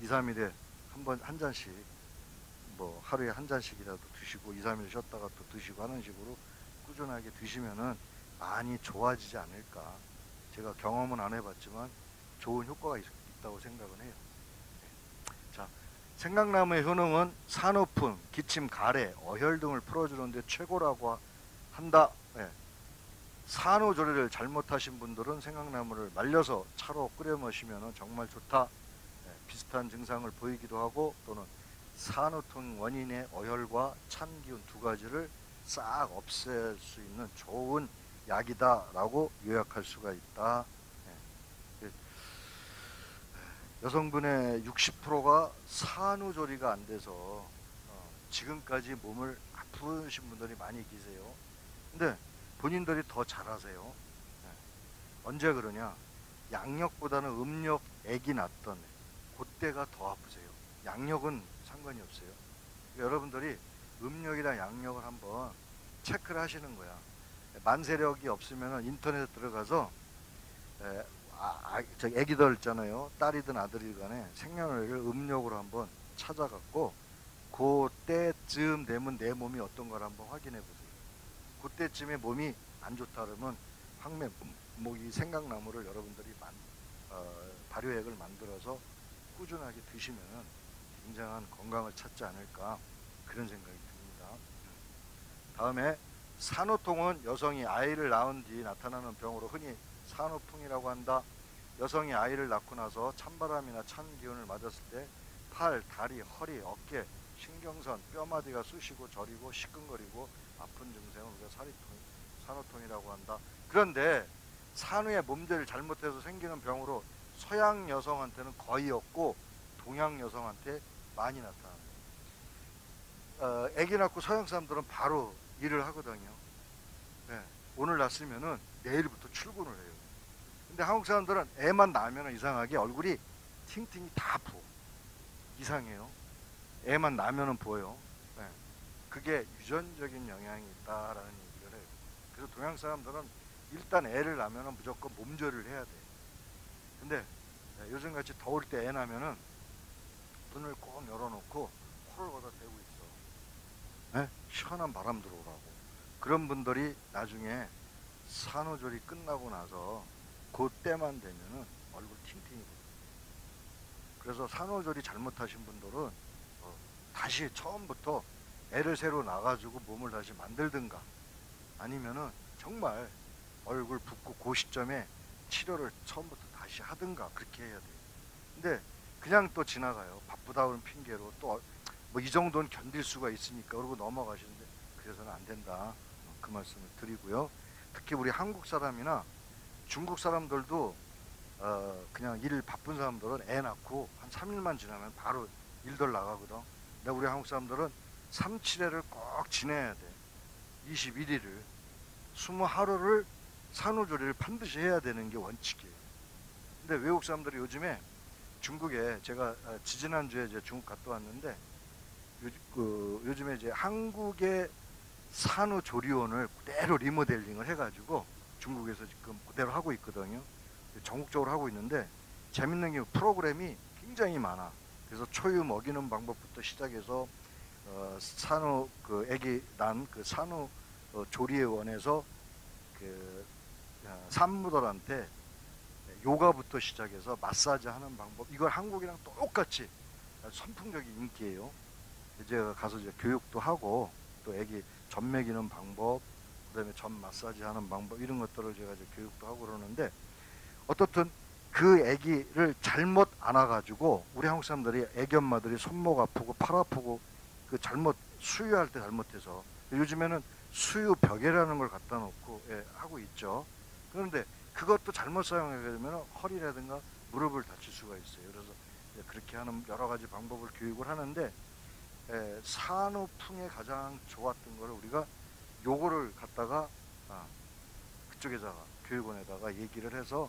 2, 3일에 한 번 한 잔씩 뭐 하루에 한 잔씩이라도 드시고 2, 3일 쉬었다가 또 드시고 하는 식으로 꾸준하게 드시면은 많이 좋아지지 않을까. 제가 경험은 안 해봤지만 좋은 효과가 있, 다고 생각은 해요. 생강나무의 효능은 산후풍, 기침, 가래, 어혈 등을 풀어주는데 최고라고 한다. 네. 산후조리를 잘못하신 분들은 생강나무를 말려서 차로 끓여 마시면 정말 좋다. 네, 비슷한 증상을 보이기도 하고 또는 산후통 원인의 어혈과 찬 기운 두 가지를 싹 없앨 수 있는 좋은 약이다라고 요약할 수가 있다. 예. 예. 여성분의 60%가 산후조리가 안 돼서 어, 지금까지 몸을 아프신 분들이 많이 계세요. 근데 본인들이 더 잘하세요. 예. 언제 그러냐? 양력보다는 음력 액이 났던 그때가 더 아프세요. 양력은 상관이 없어요. 그러니까 여러분들이 음력이랑 양력을 한번 체크를 하시는 거야. 만세력이 없으면 인터넷에 들어가서 에, 아, 아, 저 애기들 있잖아요. 딸이든 아들이든 간에 생년월일을 음력으로 한번 찾아갖고 그때쯤 되면 내 몸이 어떤 걸 한번 확인해 보세요. 그때쯤에 몸이 안 좋다 그러면 황매 목이 생강나무를 여러분들이 만, 어, 발효액을 만들어서 꾸준하게 드시면 굉장한 건강을 찾지 않을까 그런 생각이 듭니다. 다음에 산후통은 여성이 아이를 낳은 뒤 나타나는 병으로 흔히 산후풍이라고 한다. 여성이 아이를 낳고 나서 찬바람이나 찬 기운을 맞았을 때 팔, 다리, 허리, 어깨, 신경선, 뼈마디가 쑤시고 저리고 시끈거리고 아픈 증상을 우리가 사리통, 산후통이라고 한다. 그런데 산후의 몸들을 잘못해서 생기는 병으로 서양 여성한테는 거의 없고 동양 여성한테 많이 나타납니다. 어, 아기 낳고 서양 사람들은 바로 일을 하거든요. 네, 오늘 낳았으면은 내일부터 출근을 해요. 근데 한국 사람들은 애만 낳으면 이상하게 얼굴이 팅팅이 다 부어. 이상해요. 애만 낳으면 보여. 네, 그게 유전적인 영향이 있다라는 얘기를 해요. 그래서 동양 사람들은 일단 애를 낳으면 무조건 몸조리를 해야 돼. 근데 네, 요즘 같이 더울 때 애 낳으면은 문을 꼭 열어놓고 코를 걷어 대고 있어. 네? 시원한 바람 들어오라고. 그런 분들이 나중에 산후조리 끝나고 나서 그때만 되면은 얼굴 팅팅이 돼. 그래서 산후조리 잘못하신 분들은 어, 다시 처음부터 애를 새로 낳아가지고 몸을 다시 만들든가 아니면은 정말 얼굴 붓고 그 시점에 치료를 처음부터 다시 하든가 그렇게 해야 돼요. 근데 그냥 또 지나가요. 바쁘다는 핑계로 또 뭐 이 정도는 견딜 수가 있으니까 그러고 넘어가시는데 그래서는 안 된다. 그 말씀을 드리고요. 특히 우리 한국 사람이나 중국 사람들도 어 그냥 일 바쁜 사람들은 애 낳고 한 3일만 지나면 바로 일들 나가거든. 근데 우리 한국 사람들은 3, 7회를 꼭 지내야 돼. 21일을 20하루를 산후조리를 반드시 해야 되는 게 원칙이에요. 근데 외국 사람들이 요즘에 중국에 제가 아, 지지난주에 이제 중국 갔다 왔는데 요, 그, 요즘에 이제 한국의 산후조리원을 그대로 리모델링을 해가지고 중국에서 지금 그대로 하고 있거든요. 전국적으로 하고 있는데 재밌는 게 프로그램이 굉장히 많아. 그래서 초유 먹이는 방법부터 시작해서 어, 산후 그 아기 난 그 산후 어, 조리원에서 그 어, 산모들한테 요가부터 시작해서 마사지 하는 방법 이걸 한국이랑 똑같이 선풍적인 인기예요. 제가 가서 이제 교육도 하고 또 애기 전 먹이는 방법 그다음에 전 마사지 하는 방법 이런 것들을 제가 이제 교육도 하고 그러는데 어떻든 그 아기를 잘못 안아가지고 우리 한국 사람들이 애기 엄마들이 손목 아프고 팔 아프고 그 잘못 수유할 때 잘못해서 요즘에는 수유 벽에라는 걸 갖다 놓고 예, 하고 있죠. 그런데 그것도 잘못 사용하게 되면 허리라든가 무릎을 다칠 수가 있어요. 그래서 그렇게 하는 여러 가지 방법을 교육을 하는데 에, 산후풍에 가장 좋았던 거를 우리가 요거를 갖다가 아, 그쪽에다가 교육원에다가 얘기를 해서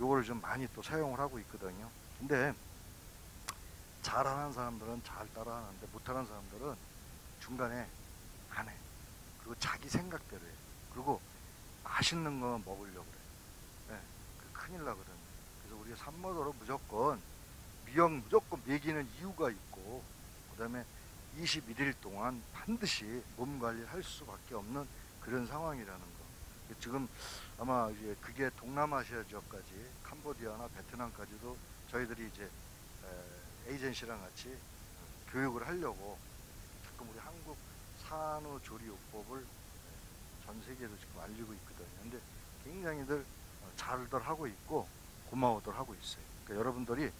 요거를 좀 많이 또 사용을 하고 있거든요. 근데 잘하는 사람들은 잘 따라하는데 못하는 사람들은 중간에 안 해. 그리고 자기 생각대로 해. 그리고 맛있는 거 먹으려고 그래. 네, 그 큰일 나거든요. 그래서 우리가 산모도로 무조건 미역 무조건 먹이는 이유가 있고 그다음에 21일 동안 반드시 몸 관리를 할 수밖에 없는 그런 상황이라는 거. 지금 아마 이제 그게 동남아시아 지역까지 캄보디아나 베트남까지도 저희들이 이제 에이전시랑 같이 교육을 하려고 지금 우리 한국 산후조리요법을 전 세계로 지금 알리고 있거든요. 근데 굉장히들 어, 잘들 하고 있고 고마워들 하고 있어요. 그러니까 여러분들이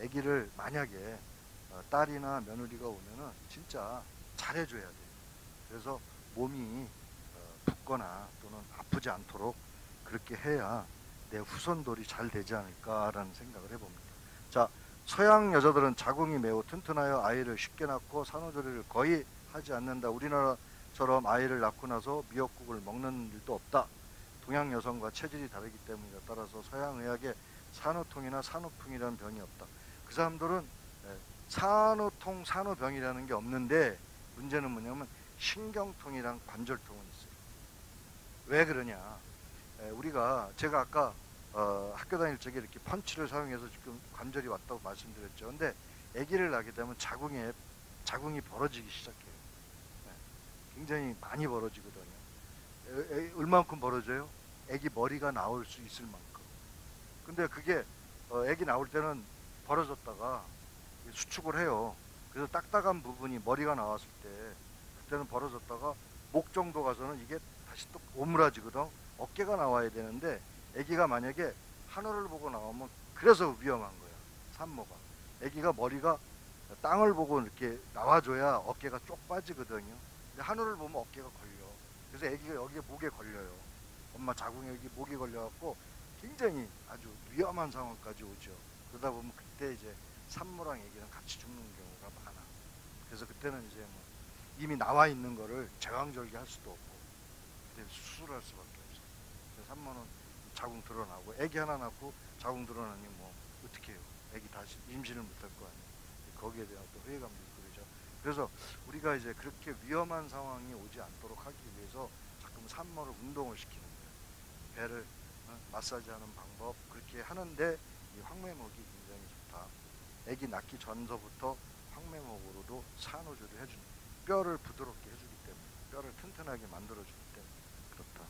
아기를 만약에 어, 딸이나 며느리가 오면은 진짜 잘해줘야 돼요. 그래서 몸이 어, 붓거나 또는 아프지 않도록 그렇게 해야 내 후손들이 잘 되지 않을까라는 생각을 해봅니다. 자, 서양 여자들은 자궁이 매우 튼튼하여 아이를 쉽게 낳고 산후조리를 거의 하지 않는다. 우리나라처럼 아이를 낳고 나서 미역국을 먹는 일도 없다. 동양 여성과 체질이 다르기 때문이다. 따라서 서양 의학에 산후통이나 산후풍이라는 병이 없다. 그 사람들은 예, 산후통, 산후병이라는 게 없는데 문제는 뭐냐면 신경통이랑 관절통은 있어요. 왜 그러냐? 에, 우리가 제가 아까 어, 학교 다닐 적에 이렇게 펀치를 사용해서 지금 관절이 왔다고 말씀드렸죠. 근데 아기를 낳게 되면 자궁에 자궁이 벌어지기 시작해요. 네, 굉장히 많이 벌어지거든요. 에, 에, 얼만큼 벌어져요? 아기 머리가 나올 수 있을 만큼. 근데 그게 어, 아기 나올 때는 벌어졌다가 수축을 해요. 그래서 딱딱한 부분이 머리가 나왔을 때 그때는 벌어졌다가 목 정도 가서는 이게 다시 또 오므라지거든. 어깨가 나와야 되는데 아기가 만약에 하늘을 보고 나오면 그래서 위험한 거야. 산모가. 아기가 머리가 땅을 보고 이렇게 나와줘야 어깨가 쪽 빠지거든요. 근데 하늘을 보면 어깨가 걸려. 그래서 아기가 여기에 목에 걸려요. 엄마 자궁에 여기 목이 걸려갖고 굉장히 아주 위험한 상황까지 오죠. 그러다 보면 그때 이제 산모랑 아기랑 같이 죽는 경우가 많아. 그래서 그때는 이제 뭐 이미 나와 있는 거를 제왕절개 할 수도 없고 그때 수술할 수밖에 없어. 그래서 산모는 자궁 드러나고 아기 하나 낳고 자궁 드러나니 뭐 어떻게 해요? 아기 다시 임신을 못할 거 아니에요. 거기에 대한 또 회의감도 있고 그러죠. 그래서 우리가 이제 그렇게 위험한 상황이 오지 않도록 하기 위해서 자꾸 산모를 운동을 시키는 거예요. 배를 어, 마사지하는 방법 그렇게 하는데 이 황매목이. 아기 낳기 전서부터 황매목으로도 산후조리를 해주는 뼈를 부드럽게 해주기 때문에 뼈를 튼튼하게 만들어주기 때문에 그렇다.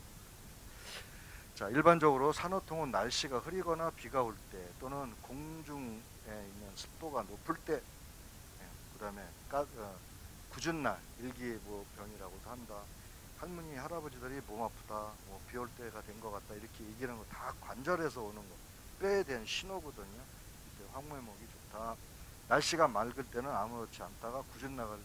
자 일반적으로 산후통은 날씨가 흐리거나 비가 올 때 또는 공중에 있는 습도가 높을 때 예, 그다음에 까, 어, 굳은 날 일기예보병이라고도 한다. 할머니 할아버지들이 몸 아프다 뭐 비 올 때가 된 것 같다 이렇게 얘기하는 거 다 관절에서 오는 거 뼈에 대한 신호거든요. 이제 황매목이 좋다. 날씨가 맑을 때는 아무렇지 않다가 날이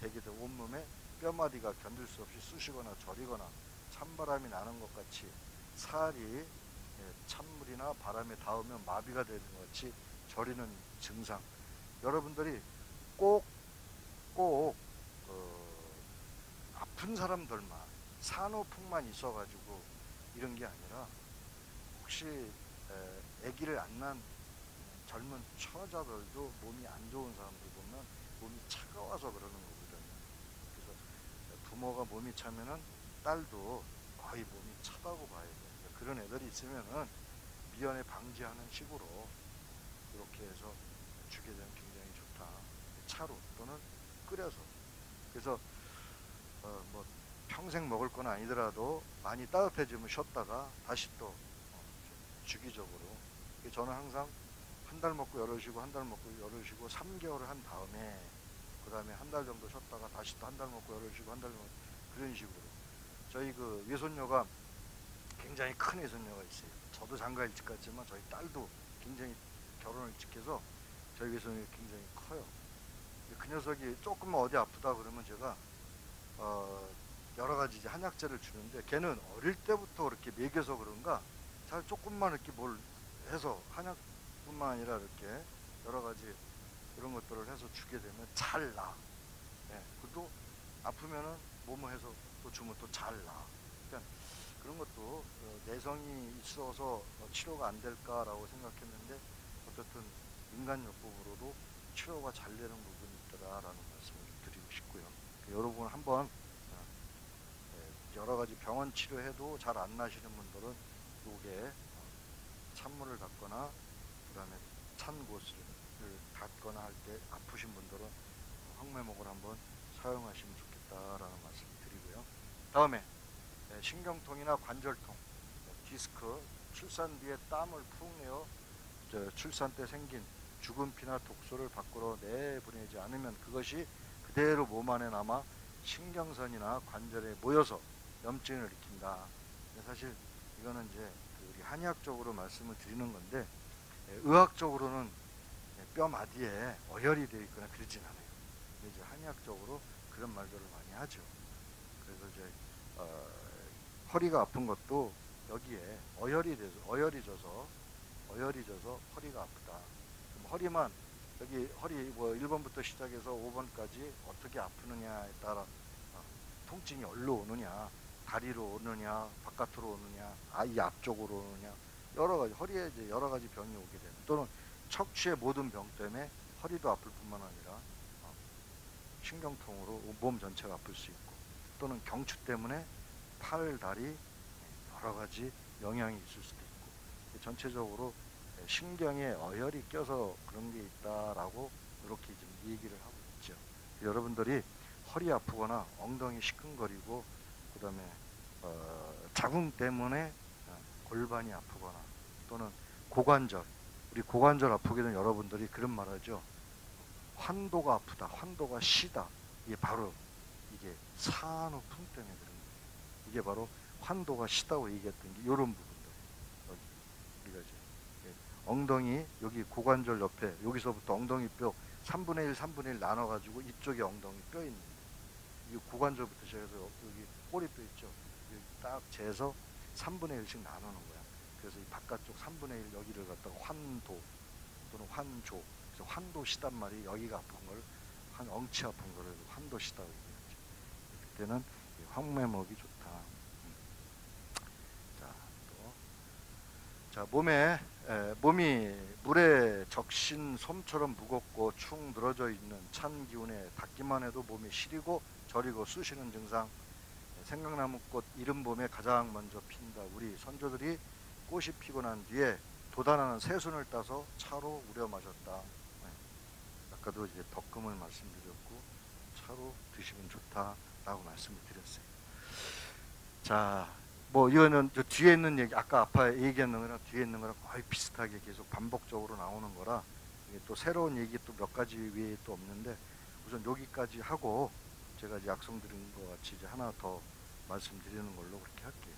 되게 되고 온몸에 뼈마디가 견딜 수 없이 쑤시거나 저리거나 찬바람이 나는 것 같이 살이 예, 찬물이나 바람에 닿으면 마비가 되는 것 같이 저리는 증상. 여러분들이 꼭, 꼭, 어, 아픈 사람들만, 산후풍만 있어가지고 이런 게 아니라 혹시 에, 아기를 안 낳은 젊은 처자들도 몸이 안 좋은 사람들 보면 몸이 차가워서 그러는 거거든요. 그래서 부모가 몸이 차면은 딸도 거의 몸이 차다고 봐야 돼요. 그런 애들이 있으면은 미연에 방지하는 식으로 이렇게 해서 주게 되면 굉장히 좋다. 차로 또는 끓여서. 그래서 어, 뭐 평생 먹을 건 아니더라도 많이 따뜻해지면 쉬었다가 다시 또 어, 주기적으로. 저는 항상 한 달 먹고 열흘 쉬고 한 달 먹고 열흘 쉬고 3개월을 한 다음에 그 다음에 한 달 정도 쉬었다가 다시 또 한 달 먹고 열흘 쉬고 한 달 먹고 그런 식으로 저희 그 외손녀가 굉장히 큰 외손녀가 있어요. 저도 장가 일찍 갔지만 저희 딸도 굉장히 결혼을 해서 저희 외손녀가 굉장히 커요. 그 녀석이 조금만 어디 아프다 그러면 제가 어 여러 가지 이제 한약재를 주는데 걔는 어릴 때부터 그렇게 먹여서 그런가 잘 조금만 이렇게 뭘 해서 한약 뿐만 아니라 이렇게 여러 가지 그런 것들을 해서 주게 되면 잘 나. 예, 그것도 아프면은 뭐뭐 해서 또 주면 또 잘 나. 그러니까 그런 것도 어, 내성이 있어서 어, 치료가 안 될까라고 생각했는데 어쨌든 인간요법으로도 치료가 잘 되는 부분이 있더라라는 말씀을 드리고 싶고요. 그 여러분 한번 어, 예, 여러 가지 병원 치료해도 잘 안 나시는 분들은 요게 찬물을 갖거나 그 다음에 찬 곳을 닿거나 할 때 아프신 분들은 황매목을 한번 사용하시면 좋겠다라는 말씀 드리고요. 다음에 네, 신경통이나 관절통, 디스크, 출산 뒤에 땀을 푹 내어 출산 때 생긴 죽은 피나 독소를 밖으로 내보내지 않으면 그것이 그대로 몸 안에 남아 신경선이나 관절에 모여서 염증을 일으킨다. 사실 이거는 이제 그 우리 한의학적으로 말씀을 드리는 건데 예, 의학적으로는 뼈 마디에 어혈이 되어 있거나 그러진 않아요. 이제 한의학적으로 그런 말들을 많이 하죠. 그래서 이제 어, 허리가 아픈 것도 여기에 어혈이 돼서 어혈이 져서 어혈이 져서 허리가 아프다. 허리만 여기 허리 뭐 1번부터 시작해서 5번까지 어떻게 아프느냐에 따라 어, 통증이 어디로 오느냐 다리로 오느냐 바깥으로 오느냐 아이 앞쪽으로 오느냐 여러 가지 허리에 이제 여러 가지 병이 오게 되는 또는 척추의 모든 병 때문에 허리도 아플 뿐만 아니라 어, 신경통으로 몸 전체가 아플 수 있고 또는 경추 때문에 팔, 다리 여러 가지 영향이 있을 수도 있고 전체적으로 신경에 어혈이 껴서 그런 게 있다라고 이렇게 지금 얘기를 하고 있죠. 여러분들이 허리 아프거나 엉덩이 시큰거리고 그다음에 어, 자궁 때문에 어, 골반이 아프거나 또는 고관절 우리 고관절 아프게 된 여러분들이 그런 말 하죠. 환도가 아프다, 환도가 시다. 이게 바로 이게 산후풍 때문에 그런 거예요. 이게 바로 환도가 시다고 얘기했던 게 이런 부분들. 여기 우리가 이제 예, 엉덩이 여기 고관절 옆에 여기서부터 엉덩이 뼈 3분의 1, 3분의 1 나눠가지고 이쪽에 엉덩이 뼈 있는 이 고관절부터 시작해서 여기 꼬리뼈 있죠. 여기 딱 재서 3분의 1씩 나누는 거야. 그래서 이 바깥쪽 3분의 1 여기를 갖다가 환도 또는 환조 그래서 환도시단 말이 여기가 아픈 걸 한 엉치 아픈 거를 환도시다고 얘기하죠. 그때는 이 황매목이 좋다. 음. 자, 또. 자, 몸에 에, 몸이 물에 적신 솜처럼 무겁고 축 늘어져 있는 찬 기운에 닿기만 해도 몸이 시리고 저리고 쑤시는 증상. 생강나무 꽃 이른 봄에 가장 먼저 핀다. 우리 선조들이 꽃이 피고 난 뒤에 도단하는 새순을 따서 차로 우려 마셨다. 네. 아까도 이제 덕금을 말씀드렸고 차로 드시면 좋다라고 말씀을 드렸어요. 자, 뭐 이거는 저 뒤에 있는 얘기 아까 아빠 얘기했는 거랑 뒤에 있는 거랑 거의 비슷하게 계속 반복적으로 나오는 거라 이게 또 새로운 얘기 또 몇 가지 외에 또 없는데 우선 여기까지 하고 제가 이제 약속드린 것 같이 이제 하나 더 말씀드리는 걸로 그렇게 할게요.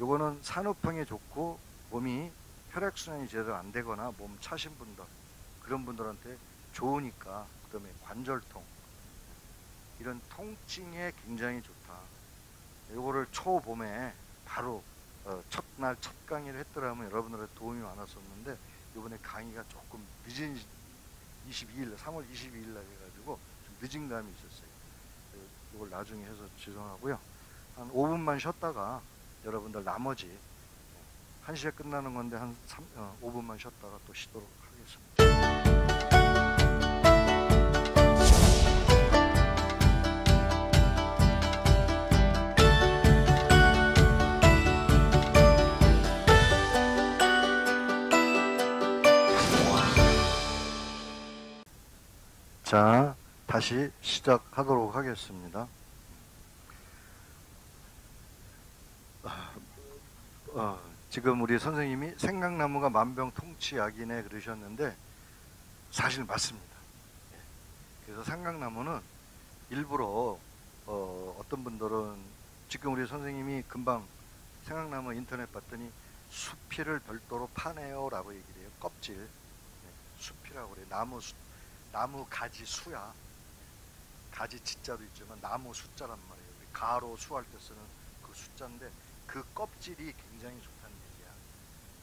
요거는 산후병에 좋고 몸이 혈액순환이 제대로 안 되거나 몸 차신 분들 그런 분들한테 좋으니까 그다음에 관절통 이런 통증에 굉장히 좋다. 요거를 초봄에 바로 어, 첫날 첫 강의를 했더라면 여러분들의 도움이 많았었는데 이번에 강의가 조금 늦은 22일 3월 22일 날 해가지고 좀 늦은 감이 있었어요. 이걸 나중에 해서 죄송하고요. 한 5분만 쉬었다가 여러분들 나머지 1시에 끝나는 건데 한 3, 어, 5분만 쉬었다가 또 쉬도록 하겠습니다. 자, 다시 시작하도록 하겠습니다. 어, 지금 우리 선생님이 생강나무가 만병통치약이네 그러셨는데 사실 맞습니다. 예. 그래서 생강나무는 일부러 어, 어떤 분들은 지금 우리 선생님이 금방 생강나무 인터넷 봤더니 수피를 별도로 파네요라고 얘기를 해요. 껍질 네, 수피라고 그래요. 나무 수, 나무 가지 수야. 가지 지자도 있지만 나무 숫자란 말이에요. 가로 수할 때 쓰는 그 숫자인데 그 껍질이 굉장히 좋다는 얘기야.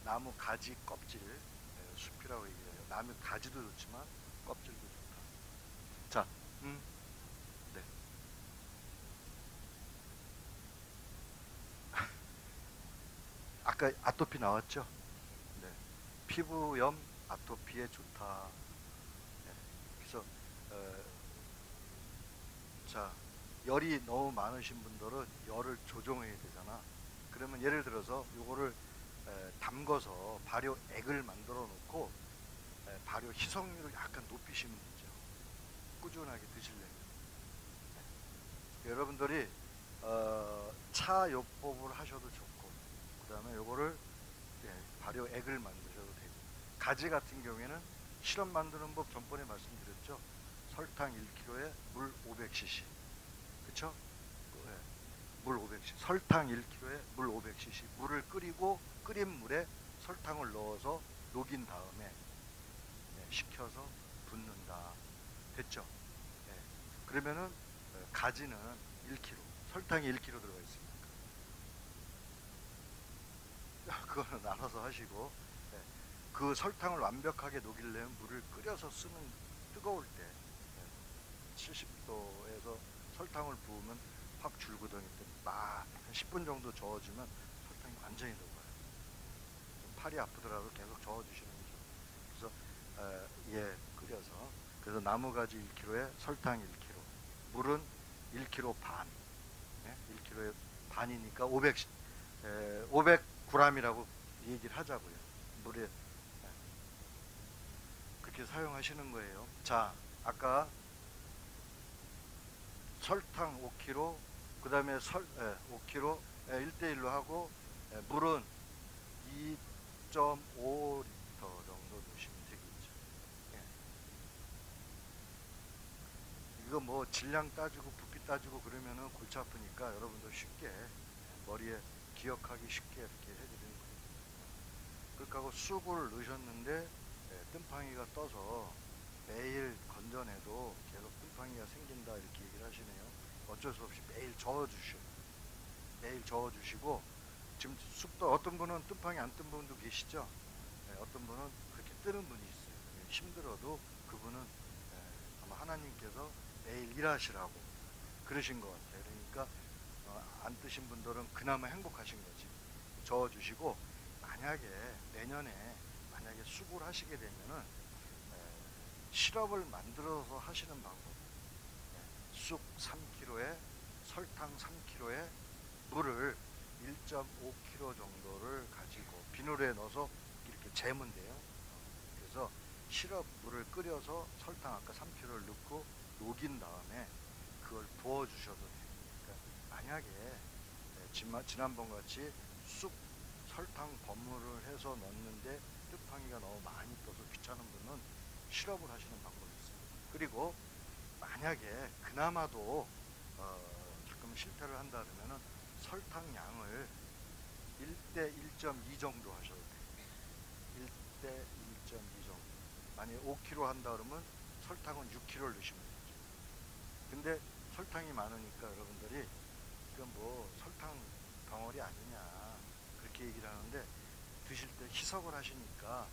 나무 가지 껍질 네, 수피라고 얘기해요. 나무 가지도 좋지만 껍질도 좋다. 자, 음, 네. <laughs> 아까 아토피 나왔죠? 네. 피부염 아토피에 좋다. 네. 그래서 어, 자 열이 너무 많으신 분들은 열을 조정해야 되잖아. 그러면 예를 들어서 요거를 에, 담궈서 발효액을 만들어 놓고 에, 발효 희석률을 약간 높이시면 되죠. 꾸준하게 드실래면. 네. 여러분들이 어, 차 요법을 하셔도 좋고 그 다음에 요거를 예, 발효액을 만드셔도 되고 가지 같은 경우에는 시럽 만드는 법 전번에 말씀드렸죠. 설탕 1kg에 물 500cc. 그쵸? 예, 물 500cc. 설탕 1kg에 물 500cc. 물을 끓이고 끓인 물에 설탕을 넣어서 녹인 다음에 예, 식혀서 붓는다. 됐죠? 예. 그러면은 어, 가지는 1kg, 설탕이 1kg 들어가 있습니까? 그거는 나눠서 하시고 네. 그 설탕을 완벽하게 녹이려면 물을 끓여서 쓰는 뜨거울 때 70도에서 설탕을 부으면 확 줄거든요. 막 10분 정도 저어주면 설탕이 완전히 녹아요. 좀 팔이 아프더라도 계속 저어주시는 게 좋아요. 그래서 에, 예 끓여서 그래서 나무가지 1kg에 설탕 1kg, 물은 1kg 반, 예? 1kg에 반이니까 500 에, 500g이라고 얘기를 하자고요. 물에 예. 그렇게 사용하시는 거예요. 자, 아까 설탕 5kg, 그 다음에 설, 예, 5kg 예, 1대1로 하고 예, 물은 2.5리터 정도 넣으시면 되겠죠. 예. 이거 뭐 질량 따지고 부피 따지고 그러면은 골치 아프니까 여러분들 쉽게 머리에 기억하기 쉽게 이렇게 해드리는 거예요. 그렇게 하고 쑥을 넣으셨는데 예, 뜸팡이가 떠서 매일 건져내도 계속 뜸팡이가 생긴다 이렇게 얘기를 하시네요. 어쩔 수 없이 매일 저어주셔. 매일 저어주시고 지금 쑥도 어떤 분은 뜸팡이 안 뜬 분도 계시죠. 네, 어떤 분은 그렇게 뜨는 분이 있어요. 네, 힘들어도 그분은 네, 아마 하나님께서 매일 일하시라고 그러신 것 같아요. 그러니까 어, 안 뜨신 분들은 그나마 행복하신 거지. 저어주시고 만약에 내년에 만약에 수고를 하시게 되면은 시럽을 만들어서 하시는 방법. 쑥 3kg에 설탕 3kg에 물을 1.5kg 정도를 가지고 비누에 넣어서 이렇게 재면 돼요. 그래서 시럽 물을 끓여서 설탕 아까 3kg를 넣고 녹인 다음에 그걸 부어 주셔도 돼요. 그러니까 만약에 지난번 같이 쑥 설탕 버무를 해서 넣는데 뜻팡이가 너무 많이 떠서 귀찮은 분은 시럽을 하시는 방법이 있습니다. 그리고 만약에 그나마도 어, 조금 실패를 한다 그러면은 설탕 양을 1대 1.2 정도 하셔도 돼요. 1대 1.2 정도. 만약에 5kg 한다 그러면 설탕은 6kg를 넣으시면 되죠. 근데 설탕이 많으니까 여러분들이 이건 뭐 설탕 덩어리 아니냐 그렇게 얘기를 하는데 드실 때 희석을 하시니까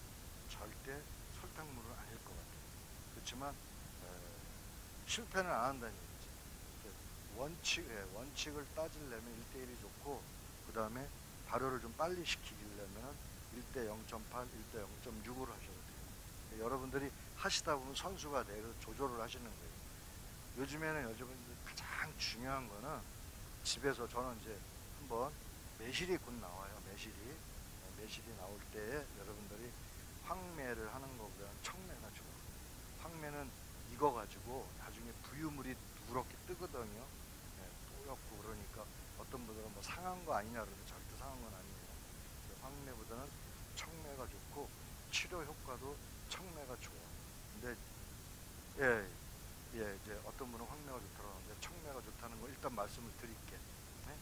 절대 설탕물은 아닐 것 같아요. 그렇지만 실패는 안 한다는 얘기죠. 원칙, 예, 원칙을 따지려면 1대1이 좋고, 그 다음에 발효를 좀 빨리 시키려면 1대 0.8, 1대 0.6으로 하셔도 돼요. 여러분들이 하시다 보면 선수가 돼서 조절을 하시는 거예요. 요즘에는 요즘 가장 중요한 거는 집에서 저는 이제 한번 매실이 곧 나와요. 매실이. 네, 매실이 나올 때에 여러분들이 황매를 하는 것보다는 청매가 좋아요. 황매는 익어가지고 부유물이 누렇게 뜨거든요. 네, 뿌옇고 그러니까 어떤 분들은 뭐 상한 거 아니냐 그러는데 절대 상한 건 아니에요. 황매보다는 청매가 좋고 치료 효과도 청매가 좋아. 근데 예, 예, 이제 어떤 분은 황매가 좋다고 하는데 청매가 좋다는 거 일단 말씀을 드릴게. 네?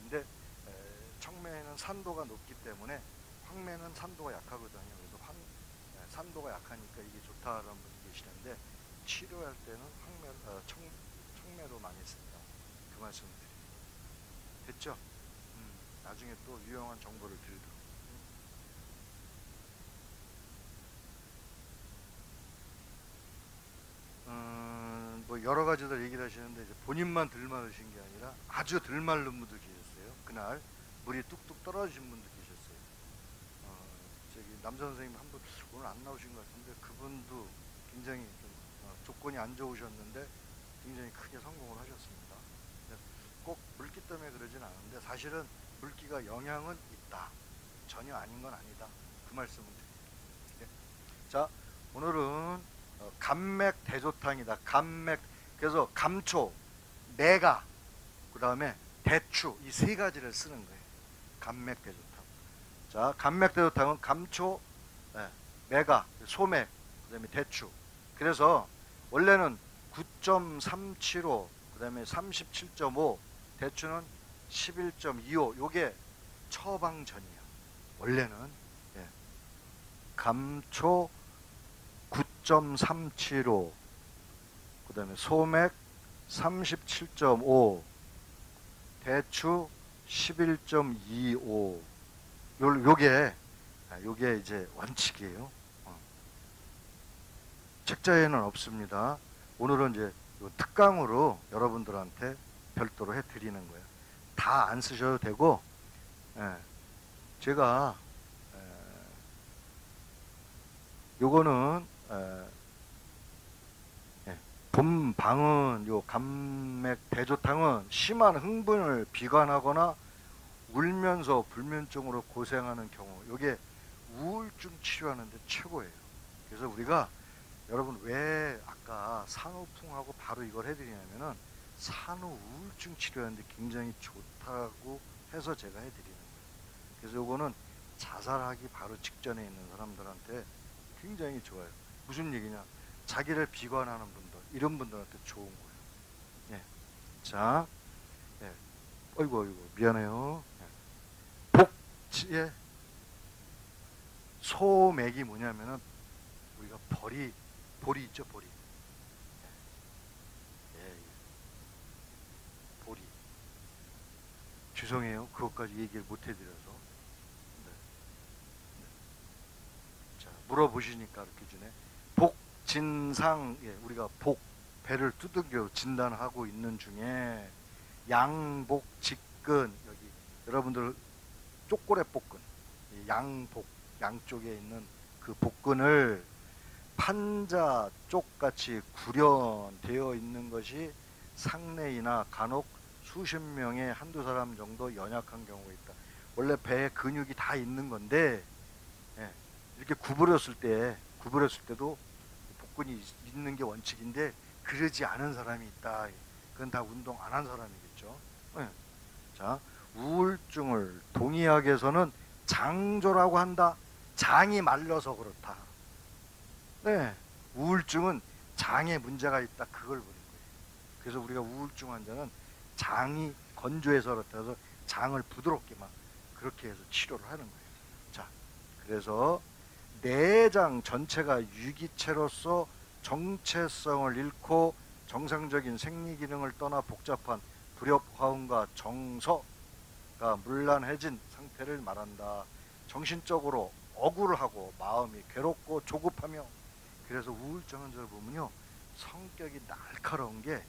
근데 에, 청매는 산도가 높기 때문에 황매는 산도가 약하거든요. 그래서 황, 예, 산도가 약하니까 이게 좋다라는 분이 계시는데 치료할 때는 황매, 어, 청, 청매로 많이 쓴다. 그 말씀을 드립니다. 됐죠? 음, 나중에 또 유용한 정보를 드리도록. 음, 뭐 여러 가지들 얘기를 하시는데 이제 본인만 들 마르신 게 아니라 아주 들 마른 분도 계셨어요. 그날 물이 뚝뚝 떨어진 분도 계셨어요. 어, 저기 남 선생님 한 분 오늘 안 나오신 것 같은데 그분도 굉장히 조건이 안 좋으셨는데 굉장히 크게 성공을 하셨습니다. 꼭 물기 때문에 그러진 않은데 사실은 물기가 영향은 있다. 전혀 아닌 건 아니다. 그 말씀을 드립니다. 네. 자, 오늘은 어, 감맥 대조탕이다. 감맥 그래서 감초, 매가, 그 다음에 대추 이 세 가지를 쓰는 거예요. 감맥 대조탕. 자, 감맥 대조탕은 감초, 네, 매가, 소맥, 그 다음에 대추. 그래서 원래는 9.375, 그 다음에 37.5, 대추는 11.25. 요게 처방전이야. 원래는 예. 감초 9.375, 그 다음에 소맥 37.5, 대추 11.25 요 요게 아, 요게 이제 원칙이에요. 어. 책자에는 없습니다. 오늘은 이제 요 특강으로 여러분들한테 별도로 해 드리는 거예요. 다 안 쓰셔도 되고 예, 제가 에, 요거는 에, 예, 봄 방은 요 감맥 대조탕은 심한 흥분을 비관하거나 울면서 불면증으로 고생하는 경우 요게 우울증 치료하는데 최고예요. 그래서 우리가 여러분 왜 아까 산후풍하고 바로 이걸 해드리냐면은 산후 우울증 치료하는데 굉장히 좋다고 해서 제가 해드리는 거예요. 그래서 요거는 자살하기 바로 직전에 있는 사람들한테 굉장히 좋아요. 무슨 얘기냐? 자기를 비관하는 분들 이런 분들한테 좋은 거예요. 예. 자, 예. 어이구 어이구 미안해요. 예. 복지 예. 소맥이 뭐냐면은 우리가 벌이 보리 있죠 보리. 예, 예. 보리. 죄송해요. 그것까지 얘기를 못 해드려서. 네. 네. 자 물어보시니까 이렇게 주네. 복진상 예, 우리가 복 배를 두들겨 진단하고 있는 중에 양복 직근 여기 여러분들 쪼꼬레 복근 이 양복 양쪽에 있는 그 복근을 판자 쪽같이 구련되어 있는 것이 상내이나 간혹 수십 명의 한두 사람 정도 연약한 경우가 있다. 원래 배에 근육이 다 있는 건데 예, 이렇게 구부렸을 때 구부렸을 때도 복근이 있- 있는 게 원칙인데 그러지 않은 사람이 있다. 그건 다 운동 안 한 사람이겠죠. 예. 자 우울증을 동의학에서는 장조라고 한다. 장이 말라서 그렇다. 네, 우울증은 장에 문제가 있다. 그걸 보는 거예요. 그래서 우리가 우울증 환자는 장이 건조해서 그렇다 해서 장을 부드럽게 막 그렇게 해서 치료를 하는 거예요. 자, 그래서 내장 전체가 유기체로서 정체성을 잃고 정상적인 생리 기능을 떠나 복잡한 불협 화음과 정서가 문란해진 상태를 말한다. 정신적으로 억울하고 마음이 괴롭고 조급하며 그래서 우울증 환자를 보면요 성격이 날카로운 게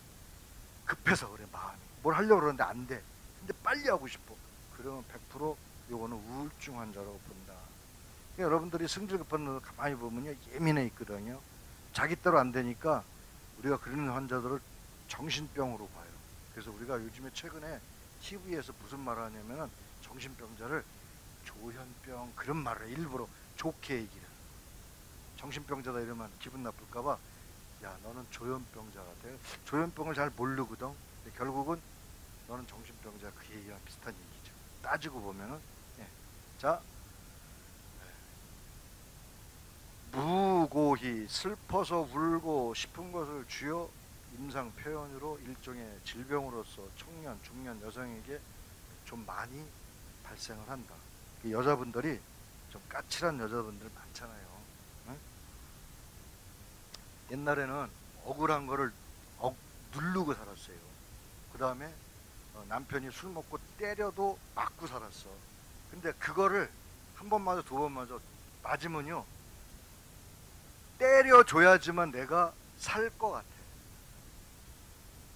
급해서 그래 마음이 뭘 하려고 그러는데 안 돼. 근데 빨리 하고 싶어. 그러면 100% 요거는 우울증 환자라고 본다. 그러니까 여러분들이 승질 급한 놈 가만히 보면요 예민해 있거든요. 자기 대로 안 되니까 우리가 그런 환자들을 정신병으로 봐요. 그래서 우리가 요즘에 최근에 TV에서 무슨 말을 하냐면은 정신병자를 조현병 그런 말을 해. 일부러 좋게 얘기를. 정신병자다 이러면 기분 나쁠까봐 야 너는 조현병자 같아 조현병을 잘 모르거든 근데 결국은 너는 정신병자 그 얘기랑 비슷한 얘기죠 따지고 보면은 예. 자 예. 무고히 슬퍼서 울고 싶은 것을 주여 임상 표현으로 일종의 질병으로서 청년 중년 여성에게 좀 많이 발생을 한다 그 여자분들이 좀 까칠한 여자분들 많잖아요. 응? 옛날에는 억울한 거를 억 누르고 살았어요. 그 다음에 남편이 술 먹고 때려도 맞고 살았어. 근데 그거를 한 번 맞아 두 번 맞아 맞으면요 때려줘야지만 내가 살 것 같아.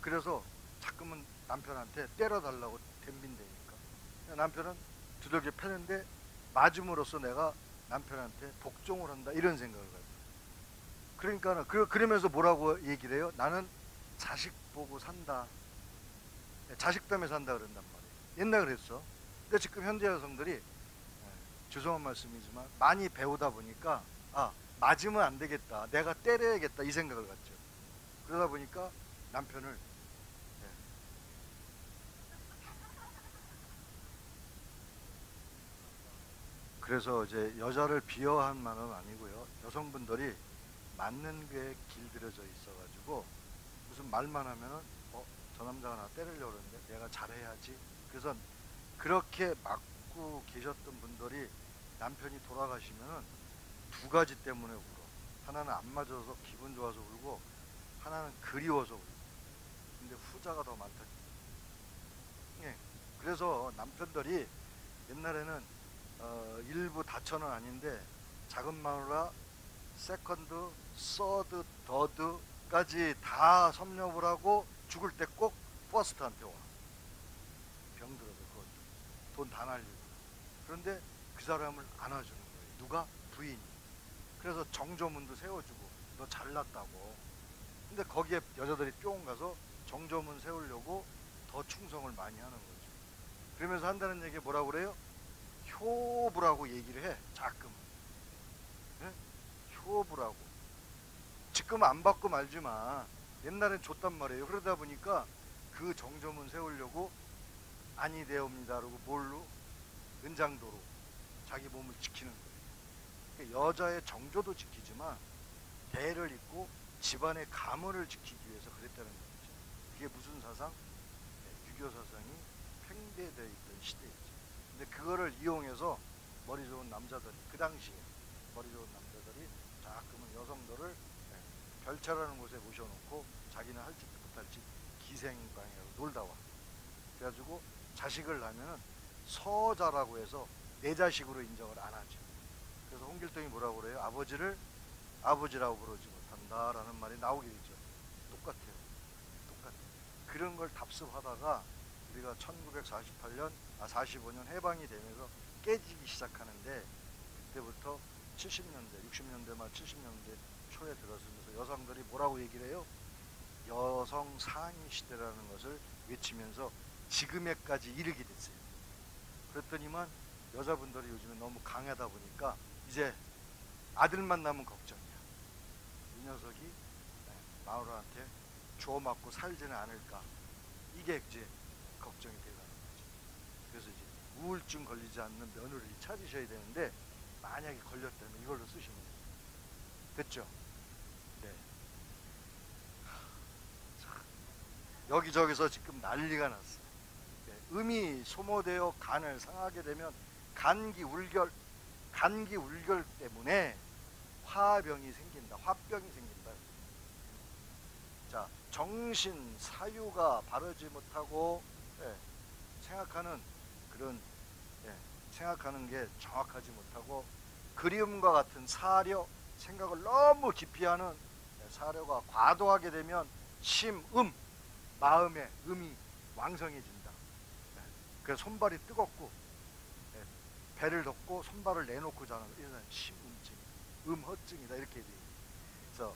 그래서 자꾸만 남편한테 때려달라고 덤빈다니까. 남편은 두들겨 패는데 맞음으로써 내가 남편한테 복종을 한다 이런 생각을 가지고 그러니까 그, 그러면서 뭐라고 얘기를 해요? 나는 자식 보고 산다. 자식 때문에 산다 그런단 말이에요. 옛날 그랬어. 근데 지금 현대 여성들이 예, 죄송한 말씀이지만 많이 배우다 보니까 아 맞으면 안 되겠다. 내가 때려야겠다. 이 생각을 갖죠. 그러다 보니까 남편을 그래서 이제 여자를 비하한 말은 아니고요. 여성분들이 맞는 게 길들여져 있어가지고 무슨 말만 하면은 어, 저 남자가 나 때리려고 그러는데 내가 잘해야지. 그래서 그렇게 맞고 계셨던 분들이 남편이 돌아가시면은 두 가지 때문에 울어. 하나는 안 맞아서 기분 좋아서 울고 하나는 그리워서 울고. 근데 후자가 더 많다. 예. 그래서 남편들이 옛날에는 어, 일부 다처는 아닌데 작은 마누라 second, third, third까지 다 섭렵을 하고 죽을 때 꼭 퍼스트한테 와. 병들어서 그것도 돈다 날리고. 그런데 그 사람을 안아주는 거예요. 누가? 부인이. 그래서 정조문도 세워주고 너 잘났다고. 근데 거기에 여자들이 뿅 가서 정조문 세우려고 더 충성을 많이 하는 거죠. 그러면서 한다는 얘기 뭐라고 그래요? 효부라고 얘기를 해. 자금은. 예? 효부라고. 지금 안 받고 말지만 옛날엔 줬단 말이에요. 그러다 보니까 그 정조문 세우려고 아니 되옵니다. 그러고 뭘로? 은장도로 자기 몸을 지키는 거예요. 그러니까 여자의 정조도 지키지만 대를 잇고 집안의 가문을 지키기 위해서 그랬다는 거죠. 그게 무슨 사상? 네, 유교 사상이 팽배되어 있던 시대였죠. 근데 그거를 이용해서 머리 좋은 남자들이 그 당시에 머리 좋은 자꾸만 여성들을 네, 별차라는 곳에 모셔놓고 자기는 할지 못할지 기생방이라고 놀다 와. 그래가지고 자식을 낳으면은 서자라고 해서 내 자식으로 인정을 안 하죠. 그래서 홍길동이 뭐라고 그래요? 아버지를 아버지라고 부르지 못한다라는 말이 나오게 되죠. 똑같아요. 똑같아요. 그런 걸 답습하다가 우리가 1948년, 아 45년 해방이 되면서 깨지기 시작하는데 그때부터 70년대, 60년대 말 70년대 초에 들어서면서 여성들이 뭐라고 얘기를 해요? 여성 상위 시대라는 것을 외치면서 지금에까지 이르게 됐어요. 그랬더니만 여자분들이 요즘에 너무 강하다 보니까 이제 아들만 나면 걱정이야. 이 녀석이 네, 마누라한테 주워 맞고 살지는 않을까. 이게 이제 걱정이 되가는 거죠. 그래서 이제 우울증 걸리지 않는 며느리를 찾으셔야 되는데 만약에 걸렸다면 이걸로 쓰시면 돼요. 됐죠? 네. 자, 여기저기서 지금 난리가 났어요. 네, 음이 소모되어 간을 상하게 되면 간기 울결 간기 울결 때문에 화병이 생긴다. 화병이 생긴다. 자, 정신 사유가 바르지 못하고 예, 생각하는 그런 예, 생각하는 게 정확하지 못하고 그리움과 같은 사려 생각을 너무 깊이 하는 예, 사려가 과도하게 되면 심음 마음의 음이 왕성해진다. 예, 그래서 손발이 뜨겁고 예, 배를 덮고 손발을 내놓고 자는 이런 심음증, 음허증이다. 이렇게 돼요. 그래서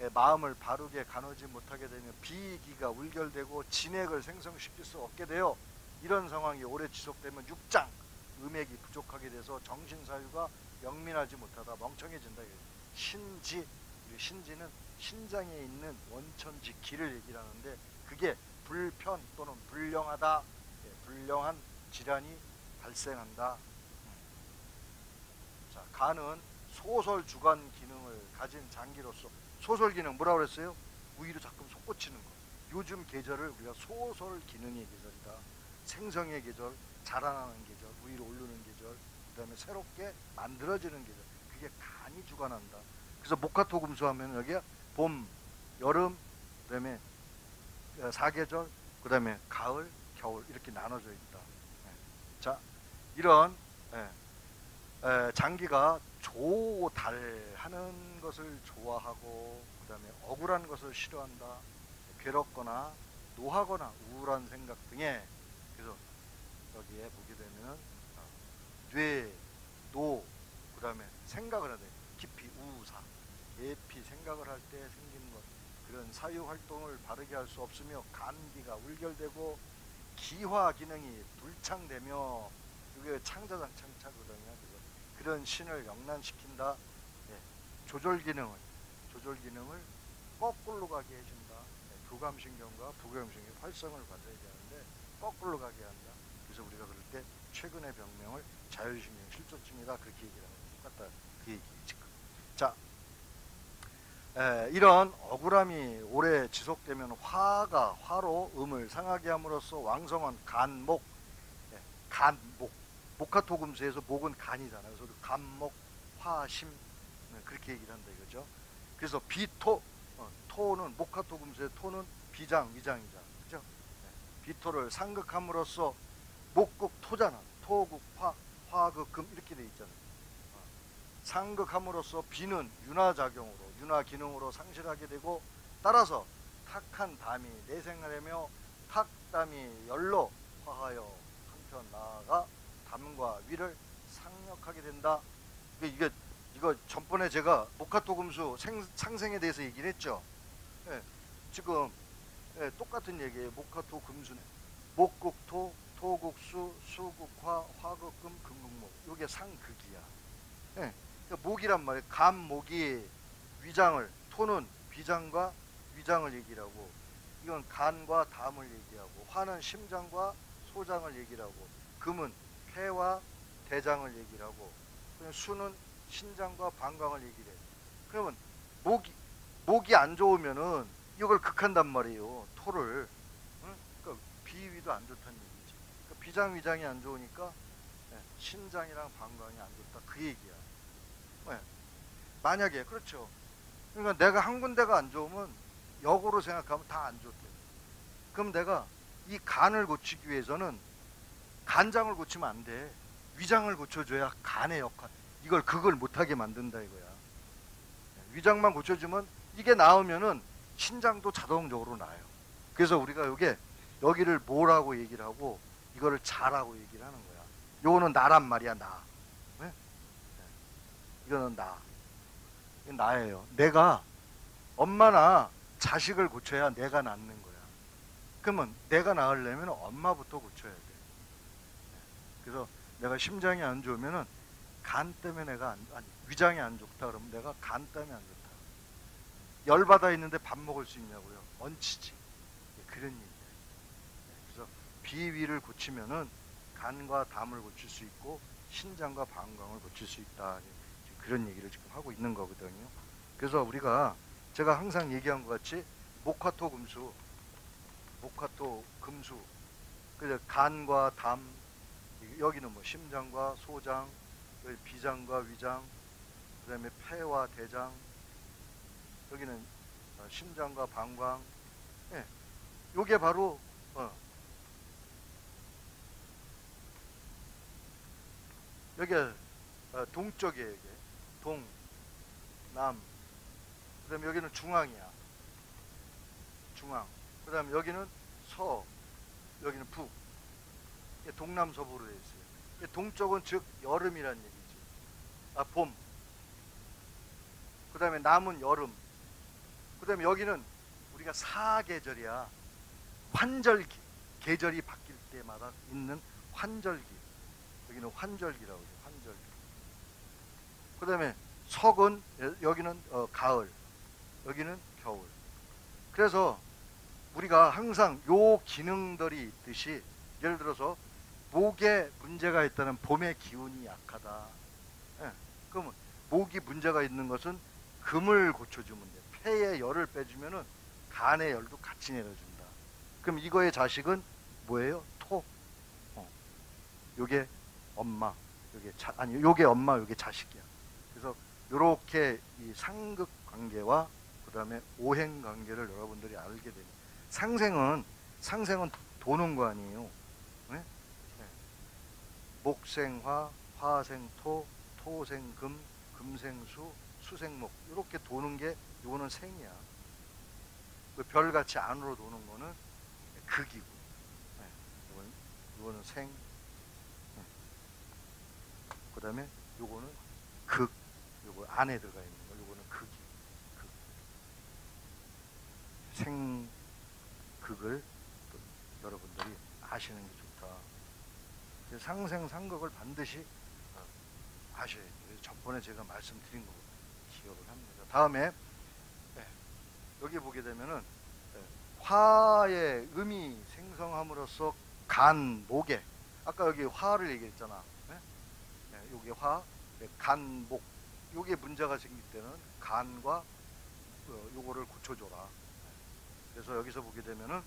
예, 마음을 바르게 가누지 못하게 되면 비기가 울결되고 진액을 생성시킬 수 없게 되어 이런 상황이 오래 지속되면 육장 음액이 부족하게 돼서 정신사유가 영민하지 못하다 멍청해진다. 신지 신지는 신장에 있는 원천지 기를 얘기를 하는데 그게 불편 또는 불량하다 예, 불량한 질환이 발생한다. 음. 자 간은 소설 주관 기능을 가진 장기로서 소설 기능 뭐라고 그랬어요? 우위로 자꾸 솟구치는 거. 요즘 계절을 우리가 소설 기능의 계절이다. 생성의 계절, 자라나는 계절, 우 위로 오르는 계절, 그 다음에 새롭게 만들어지는 계절. 그게 간이 주관한다. 그래서 목화토 금수하면 여기에 봄, 여름, 그 다음에 사계절, 그 다음에 가을, 겨울 이렇게 나눠져 있다. 예. 자, 이런 예, 에, 장기가 조달하는 것을 좋아하고 그 다음에 억울한 것을 싫어한다. 괴롭거나 노하거나 우울한 생각 등에 그래서 여기에 어, 뇌, 노, 그 다음에 생각을 하되 깊이 우사, 예피 생각을 할 때 생긴 것 그런 사유 활동을 바르게 할 수 없으며 감기가 울결되고 기화 기능이 불창되며 이게 창자장 창차거든요. 그래서 그런 신을 영난시킨다. 예, 조절 기능을 조절 기능을 거꾸로 가게 해준다. 예, 교감신경과 부교감신경 활성을 받아야 되는데 거꾸로 가게 한다. 그래서 우리가 그럴 때 최근의 병명을 자율신경 실조증이다 그렇게 얘기를 하는 것 똑같다 그 얘기 지금. 자, 에, 이런 억울함이 오래 지속되면 화가 화로 음을 상하게 함으로써 왕성한 간목, 예, 간목, 목화토금수에서 목은 간이잖아요. 그래서 간목, 화심 네, 그렇게 얘기를 한다 이거죠. 그래서 비토, 어, 토는 목화토금수의 토는 비장, 위장이자, 그죠? 네, 비토를 상극함으로써 목극 토잖아. 토극 화 화극 금 이렇게 돼 있잖아. 어. 상극함으로써 비는 윤화 작용으로 윤화 기능으로 상실하게 되고 따라서 탁한 담이 내생하려며 탁담이 열로 화하여 한편 나아가 담과 위를 상력하게 된다. 이게, 이거 전번에 제가 모카토 금수 생, 상생에 대해서 얘기를 했죠. 예, 지금 예, 똑같은 얘기예요. 모카토 금수네. 목국토, 토국수, 수국화, 화극금, 금국목. 이게 상극이야. 예, 그러니까 목이란 말이에요. 감, 목이 위장을, 토는 비장과 위장을 얘기하고, 이건 간과 담을 얘기하고, 화는 심장과 소장을 얘기하고, 금은 폐와 대장을 얘기하고, 수는 신장과 방광을 얘기해. 그러면 목이 목이 안 좋으면은 이걸 극한단 말이에요. 토를. 응? 그러니까 비위도 안 좋다는 비장 위장이 안 좋으니까 네, 신장이랑 방광이 안 좋다 그 얘기야. 네. 만약에 그렇죠. 그러니까 내가 한 군데가 안 좋으면 역으로 생각하면 다 안 좋대. 그럼 내가 이 간을 고치기 위해서는 간장을 고치면 안 돼. 위장을 고쳐줘야 간의 역할. 이걸 그걸 못하게 만든다 이거야. 위장만 고쳐주면 이게 나오면은 신장도 자동적으로 나요. 그래서 우리가 여기 여기를 뭐라고 얘기를 하고 이거를 잘하고 얘기를 하는 거야. 요거는 나란 말이야 나. 네? 이거는 나. 이건 나예요. 내가 엄마나 자식을 고쳐야 내가 낫는 거야. 그러면 내가 나으려면 엄마부터 고쳐야 돼. 그래서 내가 심장이 안 좋으면은 간 때문에 내가 안, 아니 위장이 안 좋다 그러면 내가 간 때문에 안 좋다. 열 받아 있는데 밥 먹을 수 있냐고요? 얹히지. 예, 그런 그래서 비위를 고치면은 간과 담을 고칠 수 있고 신장과 방광을 고칠 수 있다. 그런 얘기를 지금 하고 있는 거거든요. 그래서 우리가 제가 항상 얘기한 것 같이 목화토 금수, 목화토 금수, 그래서 간과 담, 여기는 뭐 심장과 소장, 비장과 위장, 그 다음에 폐와 대장, 여기는 어, 심장과 방광. 예. 요게 바로, 어. 여기 어, 동쪽이에요, 이게. 동, 남. 그 다음에 여기는 중앙이야. 중앙. 그 다음에 여기는 서, 여기는 북. 동남서부로 되어 있어요. 동쪽은 즉 여름이란 얘기. 아, 봄. 그 다음에 남은 여름. 그 다음에 여기는 우리가 사계절이야. 환절기. 계절이 바뀔 때마다 있는 환절기. 여기는 환절기라고 해요. 환절기. 그 다음에 석은 여기는 어, 가을. 여기는 겨울. 그래서 우리가 항상 요 기능들이 있듯이 예를 들어서 목에 문제가 있다는 봄의 기운이 약하다. 그러면 목이 문제가 있는 것은 금을 고쳐주면 돼. 폐에 열을 빼주면은 간의 열도 같이 내려준다. 그럼 이거의 자식은 뭐예요? 토. 어. 요게 엄마. 요게 자, 아니 요게 엄마, 요게 자식이야. 그래서 요렇게 이 상극 관계와 그다음에 오행 관계를 여러분들이 알게 되면 상생은 상생은 도는 거 아니에요. 네? 네. 목생화, 화생토, 토생금, 금생수, 수생목 이렇게 도는 게 이거는 생이야. 그 별같이 안으로 도는 거는 극이고, 네, 이거는 생. 네. 그다음에 요거는 극, 요거 안에 들어가 있는 거, 요거는 극이, 극. 생, 극을 여러분들이 아시는 게 좋다. 상생상극을 반드시 아셔야 돼요. 전번에 제가 말씀드린 거 기억을 합니다. 다음에 네, 여기 보게 되면은 네, 화의 음이 생성함으로써 간, 목에 아까 여기 화를 얘기했잖아. 여기 화, 네, 간, 목 요게 문제가 생길 때는 간과 어, 요거를 고쳐줘라. 네. 그래서 여기서 보게 되면은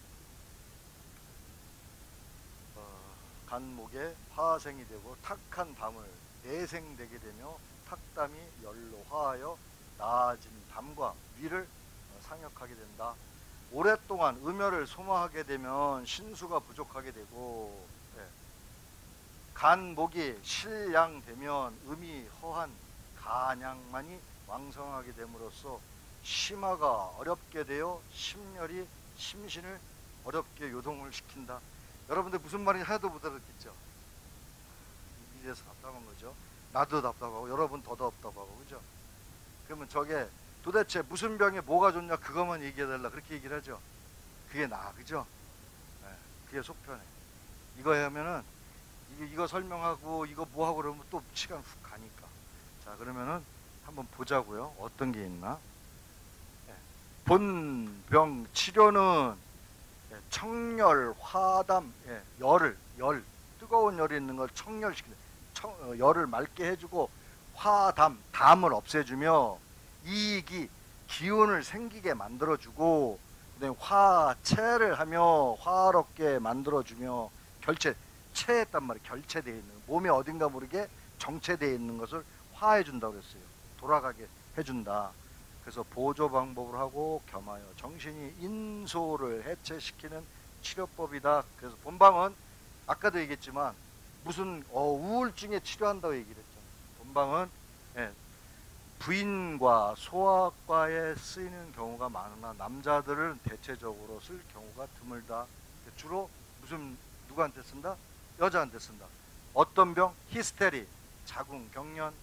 어, 간목에 화생이 되고 탁한 밤을 내생되게 되며 탁담이 열로 화하여 나아진 담과 위를 어, 상역하게 된다. 오랫동안 음혈을 소모하게 되면 신수가 부족하게 되고 예. 간 목이 실량되면 음이 허한 간양만이 왕성하게 됨으로써 심화가 어렵게 되어 심혈이 심신을 어렵게 요동을 시킨다. 여러분들 무슨 말인지 하나도 못 알아듣겠죠? 이래서 답답한 거죠. 나도 답답하고 여러분 더 답답하고 그죠? 그러면 저게 도대체 무슨 병에 뭐가 좋냐 그것만 얘기해달라 그렇게 얘기를 하죠. 그게 나 그죠? 네, 그게 속편해. 이거 하면은 이거, 설명하고 이거 뭐 하고 그러면 또 시간 훅 가니까. 자 그러면은 한번 보자고요. 어떤 게 있나? 네, 본병 치료는 예, 청열, 화담, 예, 열을 열 뜨거운 열이 있는 걸 청열시키는 청, 어, 열을 맑게 해주고 화담 담을 없애주며 이익이 기운을 생기게 만들어주고 화체를 하며 화롭게 만들어주며 결체 체했단 말이에요. 결체되어 있는 몸에 어딘가 모르게 정체되어 있는 것을 화해 준다고 그랬어요. 돌아가게 해준다. 그래서 보조 방법을 하고 겸하여 정신이 인소를 해체시키는 치료법이다. 그래서 본방은 아까도 얘기했지만 무슨 어, 우울증에 치료한다고 얘기를 했죠. 본방은 예, 부인과 소아과에 쓰이는 경우가 많으나 남자들은 대체적으로 쓸 경우가 드물다. 주로 무슨 누구한테 쓴다? 여자한테 쓴다. 어떤 병? 히스테리, 자궁, 경련,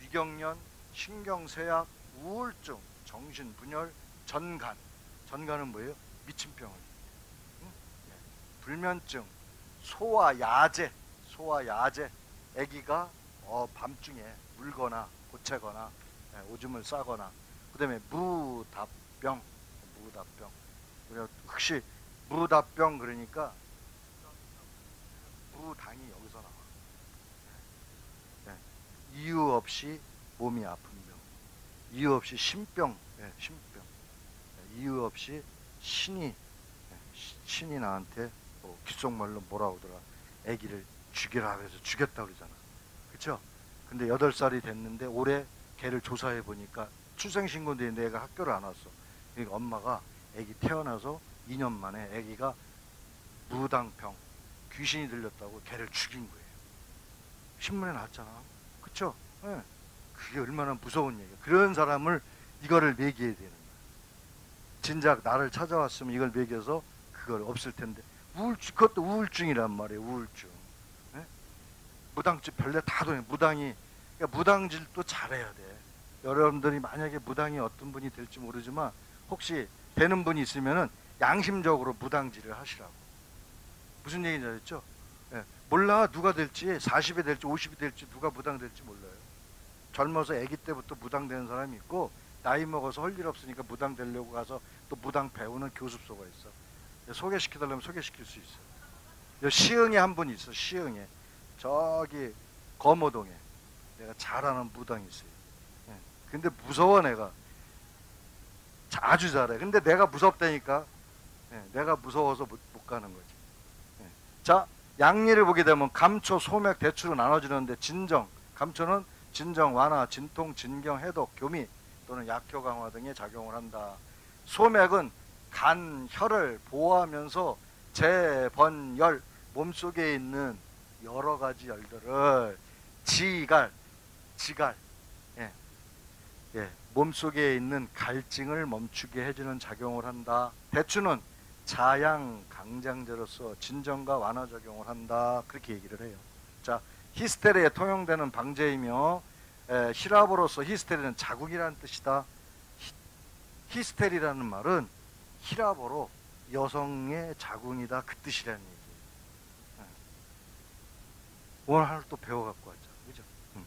위경련, 신경쇠약, 우울증, 정신분열, 전간. 전간은 뭐예요? 미친병을. 응? 네. 불면증, 소화 야제, 소화 야제. 아기가 어, 밤중에 울거나 고채거나 예, 오줌을 싸거나 그다음에 무답병, 무답병. 우리가 혹시 무답병 그러니까 무당이 여기서 나와. 예, 이유 없이 몸이 아픈 병, 이유 없이 신병, 예, 신병, 예, 이유 없이 신이 예, 시- 신이 나한테 뭐 귓속말로 뭐라 그러더라, 아기를 죽이라 그래서 죽였다 그러잖아, 그렇죠? 근데 여덟 살이 됐는데 올해 걔를 조사해 보니까 출생신고인데 내가 학교를 안 왔어. 그러니까 엄마가 아기 태어나서 2년 만에 아기가 무당병 귀신이 들렸다고 걔를 죽인 거예요. 신문에 나왔잖아. 그쵸? 예. 그게 얼마나 무서운 얘기야. 그런 사람을 이거를 매겨야 되는 거야. 진작 나를 찾아왔으면 이걸 매겨서 그걸 없을 텐데 우울증 그것도 우울증이란 말이에요. 우울증. 예? 무당집 별래 다 도네. 무당이 그러니까 무당질도 잘해야 돼. 여러분들이 만약에 무당이 어떤 분이 될지 모르지만 혹시 되는 분이 있으면은 양심적으로 무당질을 하시라고. 무슨 얘기인지 알겠죠? 예. 몰라 누가 될지 40이 될지 50이 될지 누가 무당 될지 몰라요. 젊어서 아기 때부터 무당 되는 사람이 있고 나이 먹어서 할 일 없으니까 무당 되려고 가서 또 무당 배우는 교습소가 있어. 예, 소개시켜달라면 소개시킬 수 있어. 요 시흥에 한분 있어. 시흥에 저기 거모동에 내가 잘 아는 무당이 있어요. 예. 근데 무서워 내가 아주 잘해. 근데 내가 무섭다니까. 예, 내가 무서워서 못, 못 가는. 예. 자, 양리를 보게 되면 감초, 소맥, 대추로 나눠지는데 진정, 감초는 진정, 완화, 진통, 진경, 해독, 교미 또는 약효 강화 등의 작용을 한다. 소맥은 간, 혈을 보호하면서 재번열, 몸속에 있는 여러 가지 열들을 지갈, 지갈, 예, 예, 몸속에 있는 갈증을 멈추게 해주는 작용을 한다. 대추는 자양 강장제로서 진정과 완화 작용을 한다. 그렇게 얘기를 해요. 자, 히스테리에 통용되는 방제이며 에, 히랍어로서 히스테리는 자궁이라는 뜻이다. 히, 히스테리라는 말은 히랍어로 여성의 자궁이다 그 뜻이라는 얘기예요. 예. 오늘 하나 또 배워갖고 왔죠. 그죠? 음.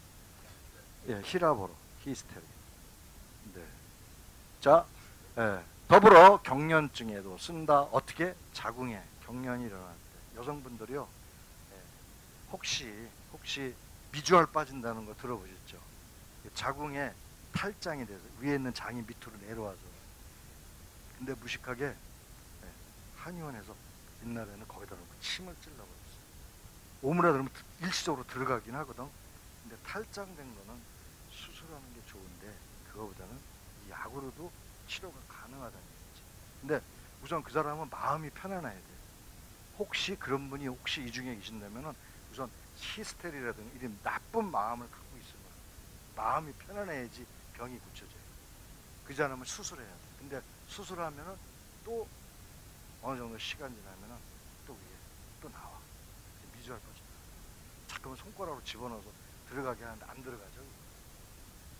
예, 히랍어로 히스테리. 네. 자, 예, 더불어 경련증에도 쓴다. 어떻게? 자궁에 경련이 일어날 때 여성분들이요. 예, 혹시 혹시 미주알 빠진다는 거 들어보셨죠? 자궁에 탈장이 돼서 위에 있는 장이 밑으로 내려와서 근데 무식하게 예, 한의원에서 옛날에는 거기다 놓고 침을 찔러버렸어요. 오므라 들으면 일시적으로 들어가긴 하거든. 근데 탈장된 거는 수술하는 게 좋은데 그거보다는 이 약으로도 치료가 가능하다는 얘기지. 근데 우선 그 사람은 마음이 편안해야 돼. 혹시 그런 분이 혹시 이 중에 계신다면은 우선 히스테리라든가 이런 나쁜 마음을 갖고 있으면 마음이 편안해야지 병이 고쳐져요. 그 사람은 수술해야 돼. 근데 수술하면은 또 어느 정도 시간 지나면은 또 위에 또 나와. 미주알 빠져. 자꾸만 손가락으로 집어넣어서 들어가게 하는데 안 들어가죠.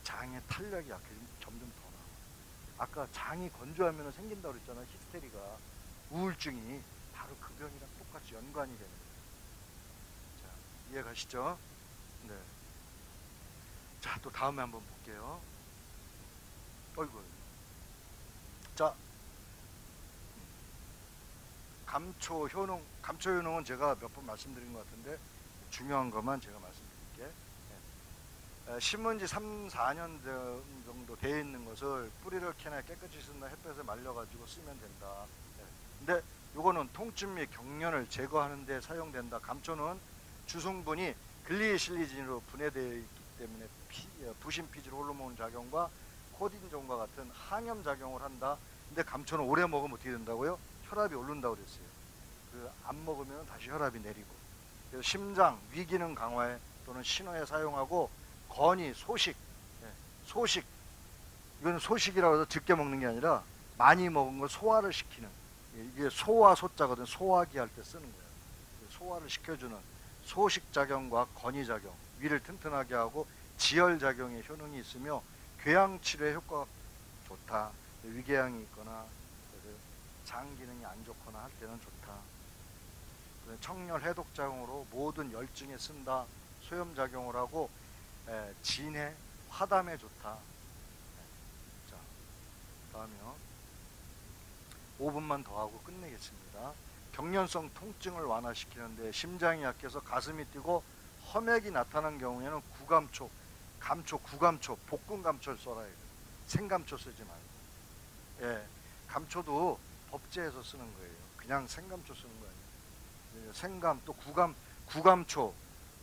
장의 탄력이 약해지면 점점 더. 아까 장이 건조하면 생긴다고 그랬잖아. 히스테리가 우울증이 바로 그 병이랑 똑같이 연관이 되는 거예요. 자, 이해 가시죠? 네. 자, 또 다음에 한번 볼게요. 어이구. 자, 감초 효능, 감초 효능은 제가 몇 번 말씀드린 것 같은데 중요한 것만 제가 말씀 신문지 3, 4년 정도 돼 있는 것을 뿌리를 캐나 깨끗이 쓴다 햇볕에 말려가지고 쓰면 된다. 예. 근데 요거는 통증 및 경련을 제거하는 데 사용된다. 감초는 주성분이 글리실리진으로 분해되어 있기 때문에 피, 어, 부신 피질 호르몬 작용과 코딘종과 같은 항염 작용을 한다. 근데 감초는 오래 먹으면 어떻게 된다고요? 혈압이 오른다고 그랬어요. 그 안 먹으면 다시 혈압이 내리고. 그래서 심장 위기능 강화에 또는 신호에 사용하고 건이 소식, 예, 소식 이거는 소식이라고 해서 적게 먹는 게 아니라 많이 먹은 걸 소화를 시키는 예, 이게 소화 소자거든 소화기 할 때 쓰는 거예요. 소화를 시켜주는 소식 작용과 건의 작용, 위를 튼튼하게 하고 지혈 작용의 효능이 있으며 궤양 치료에 효과가 좋다. 위궤양이 있거나 장 기능이 안 좋거나 할 때는 좋다. 청열 해독 작용으로 모든 열증에 쓴다. 소염 작용을 하고 에, 진해 화담에 좋다. 자, 다음이요. 5분만 더 하고 끝내겠습니다. 경련성 통증을 완화시키는데 심장이 약해서 가슴이 뛰고 험액이 나타난 경우에는 구감초, 감초, 구감초, 볶은 감초를 써라 해요. 생감초 쓰지 말고. 예, 감초도 법제에서 쓰는 거예요. 그냥 생감초 쓰는 거 아니에요. 생감 또 구감 구감초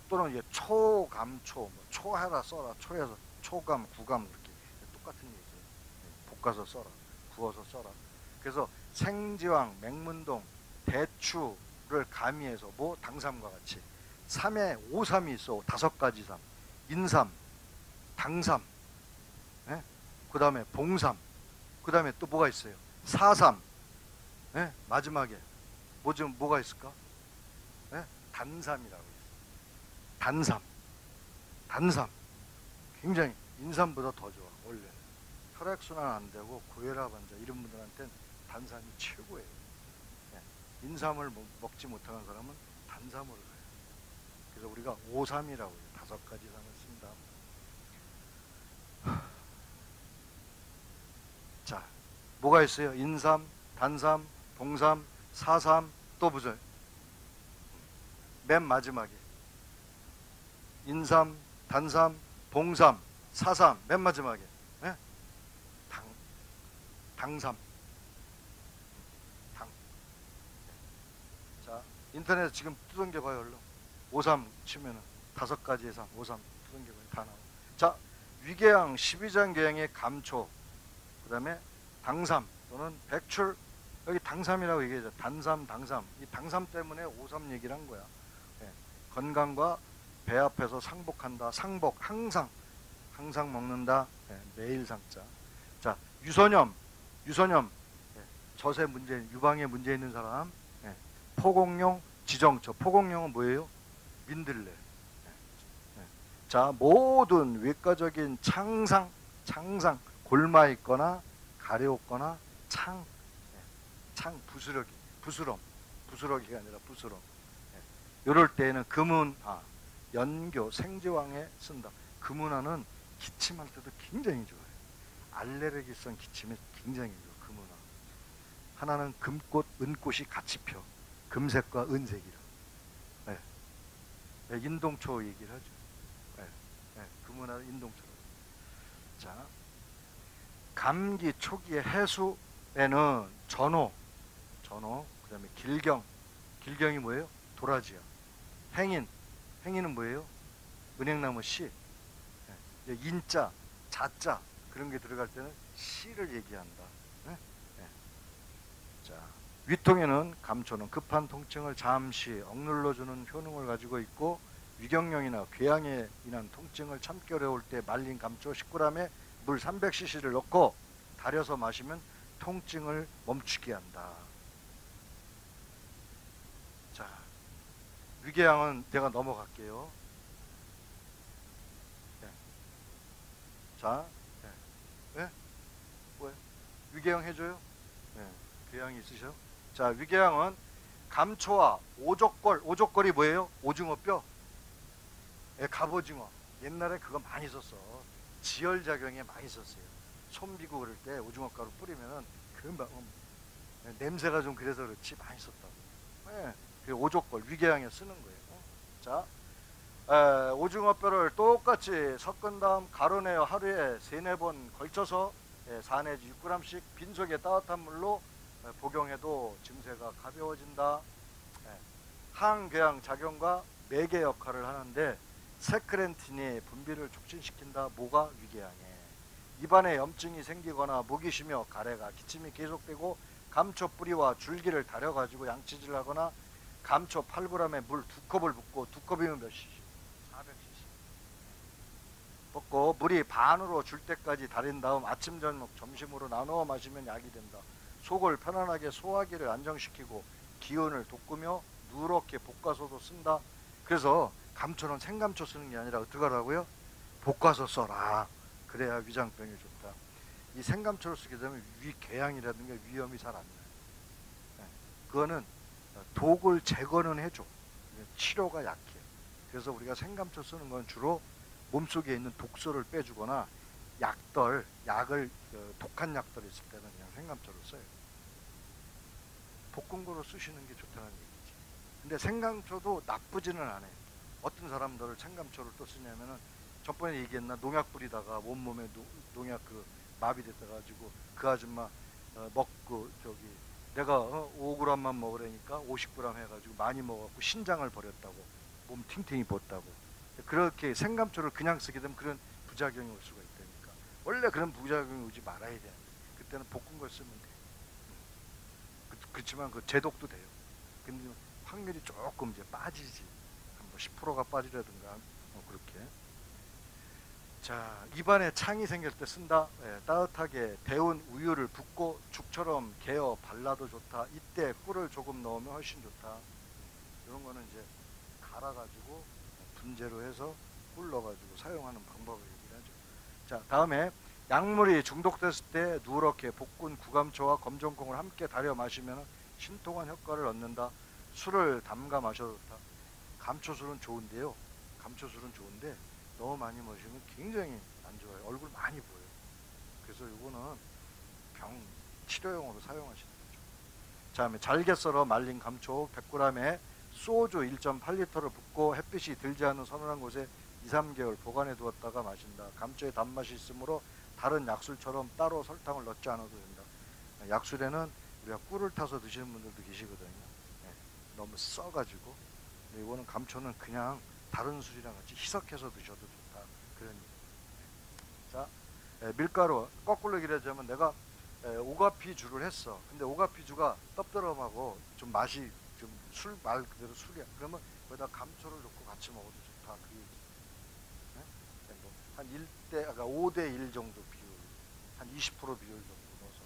또는 이제 초감초 뭐 초해라 써라 초해서 초감 구감 이렇게 똑같은 얘기죠. 볶아서 써라 구워서 써라. 그래서 생지왕 맹문동 대추를 가미해서 뭐 당삼과 같이 삼에 오삼이 있어 다섯 가지 삼 인삼 당삼 예? 그 다음에 봉삼 그 다음에 또 뭐가 있어요 사삼 예? 마지막에 뭐 좀 뭐가 있을까 예? 단삼이라고 단삼. 단삼. 굉장히 인삼보다 더 좋아 원래 혈액순환 안 되고 고혈압 환자 이런 분들한테는 단삼이 최고예요. 예. 인삼을 먹- 먹지 못하는 사람은 단삼으로 가요. 그래서 우리가 오삼이라고 해요. 다섯 가지 삼을 쓴다. <sighs> 자 뭐가 있어요? 인삼 단삼 봉삼 사삼 또 무슨? 맨 마지막에 인삼 단삼 봉삼 사삼 맨 마지막에 예? 당 당삼. 당. 자 인터넷 지금 두던겨 봐요 얼른. 오삼 치면은 다섯 가지의 삼 오삼 두던겨 봐요 다 나와. 자 위궤양 12장 궤양의 감초 그 다음에 당삼 또는 백출. 여기 당삼이라고 얘기하죠. 단삼 당삼. 이 당삼 때문에 오삼 얘기를 한 거야. 예. 건강과 배 앞에서 상복한다. 상복 항상. 항상 먹는다. 예, 매일 상자. 자 유선염. 유선염. 예, 젖에 문제 유방에 문제 있는 사람. 예, 포공용 지정처 포공용은 뭐예요? 민들레. 예, 예. 자 모든 외과적인 창상 창상 골마 있거나 가려웠거나 창 예, 창 부스러기 부스럼. 부스러기가 아니라 부스럼. 예. 이럴 때에는 금은화 연교 생지왕에 쓴다 금은화는 기침할 때도 굉장히 좋아요 알레르기성 기침에 굉장히 좋아 금은화 하나는 금꽃 은꽃이 같이 펴 금색과 은색이라 예. 예, 인동초 얘기를 하죠 예. 예, 금은화 인동초로 자 감기 초기의 해수에는 전호, 전호, 그다음에 길경, 길경이 뭐예요? 도라지야. 행인, 행인은 뭐예요? 은행나무 씨. 예, 이제 인자, 자자 그런 게 들어갈 때는 씨를 얘기한다. 예? 예. 자, 위통에는 감초는 급한 통증을 잠시 억눌러주는 효능을 가지고 있고 위경령이나 궤양에 인한 통증을 참기 어려울 때 말린 감초 10g에 물 300cc를 넣고 달여서 마시면 통증을 멈추게 한다. 자, 위궤양은 내가 넘어갈게요. 네. 자, 네. 네? 뭐예요? 위궤양 해줘요? 네. 궤양이 있으셔? 자, 위궤양은 감초와 오족골, 오족골이 뭐예요? 오징어 뼈. 예, 갑오징어. 옛날에 그거 많이 썼어. 지혈작용에 많이 썼어요. 손비고 그럴 때 오징어 가루 뿌리면은 그 막, 음, 냄새가 좀 그래서 그렇지 많이 썼다고. 예, 그 오족골 위궤양에 쓰는 거예요. 자, 에, 오징어 뼈를 똑같이 섞은 다음 가루내어 하루에 세네 번 걸쳐서 예, 4 내지 6g씩 빈속에 따뜻한 물로 예, 복용해도 증세가 가벼워진다. 예, 항궤양 작용과 매개 역할을 하는데 세크렌틴이 분비를 촉진시킨다. 뭐가 위궤양에 입안에 염증이 생기거나 목이 쉬며 가래가 기침이 계속되고 감초 뿌리와 줄기를 다려가지고 양치질을 하거나 감초 8g에 물 두 컵을 붓고 두 컵이면 몇 cc? 400cc 붓고 물이 반으로 줄 때까지 달인 다음 아침 저녁 점심으로 나누어 마시면 약이 된다 속을 편안하게 소화기를 안정시키고 기운을 돋구며 누렇게 볶아서도 쓴다 그래서 감초는 생감초 쓰는 게 아니라 어떻게 하라고요? 볶아서 써라. 그래야 위장병이 좋다. 이 생감초를 쓰게 되면 위궤양이라든가 위염이 잘 안 나요. 네. 그거는 독을 제거는 해줘. 치료가 약해. 그래서 우리가 생감초 쓰는 건 주로 몸속에 있는 독소를 빼주거나 약들, 약을 그 독한 약들 있을 때는 그냥 생감초를 써요. 볶은 거로 쓰시는 게 좋다는 얘기지. 근데 생감초도 나쁘지는 않아요. 어떤 사람들을 생감초를 또 쓰냐면은 전번에 얘기했나 농약 뿌리다가 온몸에 노, 농약 그 마비됐다 가지고 그 아줌마 어, 먹고 저기 내가 어, 5g만 먹으라니까 50g 해가지고 많이 먹었고 신장을 버렸다고 몸 팅팅이 벗다고. 그렇게 생감초를 그냥 쓰게 되면 그런 부작용이 올 수가 있다니까. 원래 그런 부작용이 오지 말아야 되는데 그때는 볶은 걸 쓰면 돼. 그, 그렇지만 그 제독도 돼요. 근데 확률이 조금 이제 빠지지. 뭐 10%가 빠지라든가 자 입안에 창이 생길 때 쓴다. 예, 따뜻하게 데운 우유를 붓고 죽처럼 개어 발라도 좋다. 이때 꿀을 조금 넣으면 훨씬 좋다. 이런 거는 이제 갈아가지고 분재로 해서 꿀 넣어가지고 사용하는 방법을 얘기를 하죠. 자 다음에 약물이 중독됐을 때 누렇게 볶은 구감초와 검정콩을 함께 달여 마시면 신통한 효과를 얻는다. 술을 담가 마셔도 좋다. 감초술은 좋은데요. 감초술은 좋은데 너무 많이 마시면 굉장히 안 좋아요. 얼굴 많이 보여요. 그래서 이거는 병 치료용으로 사용하시는 거죠. 다음에 잘게 썰어 말린 감초 100g에 소주 1.8리터를 붓고 햇빛이 들지 않는 서늘한 곳에 2, 3개월 보관해 두었다가 마신다. 감초에 단맛이 있으므로 다른 약술처럼 따로 설탕을 넣지 않아도 된다. 약술에는 우리가 꿀을 타서 드시는 분들도 계시거든요. 네, 너무 써가지고 이거는 감초는 그냥 다른 술이랑 같이 희석해서 드셔도 좋다. 그런. 자, 에, 밀가루 거꾸로 얘기하자면 내가 에, 오가피주를 했어. 근데 오가피주가 떡더럼하고 좀 맛이 좀 술 말 그대로 술이야. 그러면 거기다 감초를 넣고 같이 먹어도 좋다. 그 얘기. 네? 뭐 한 1대, 아까 5대 1 정도 비율, 한 20% 비율 정도 넣어서.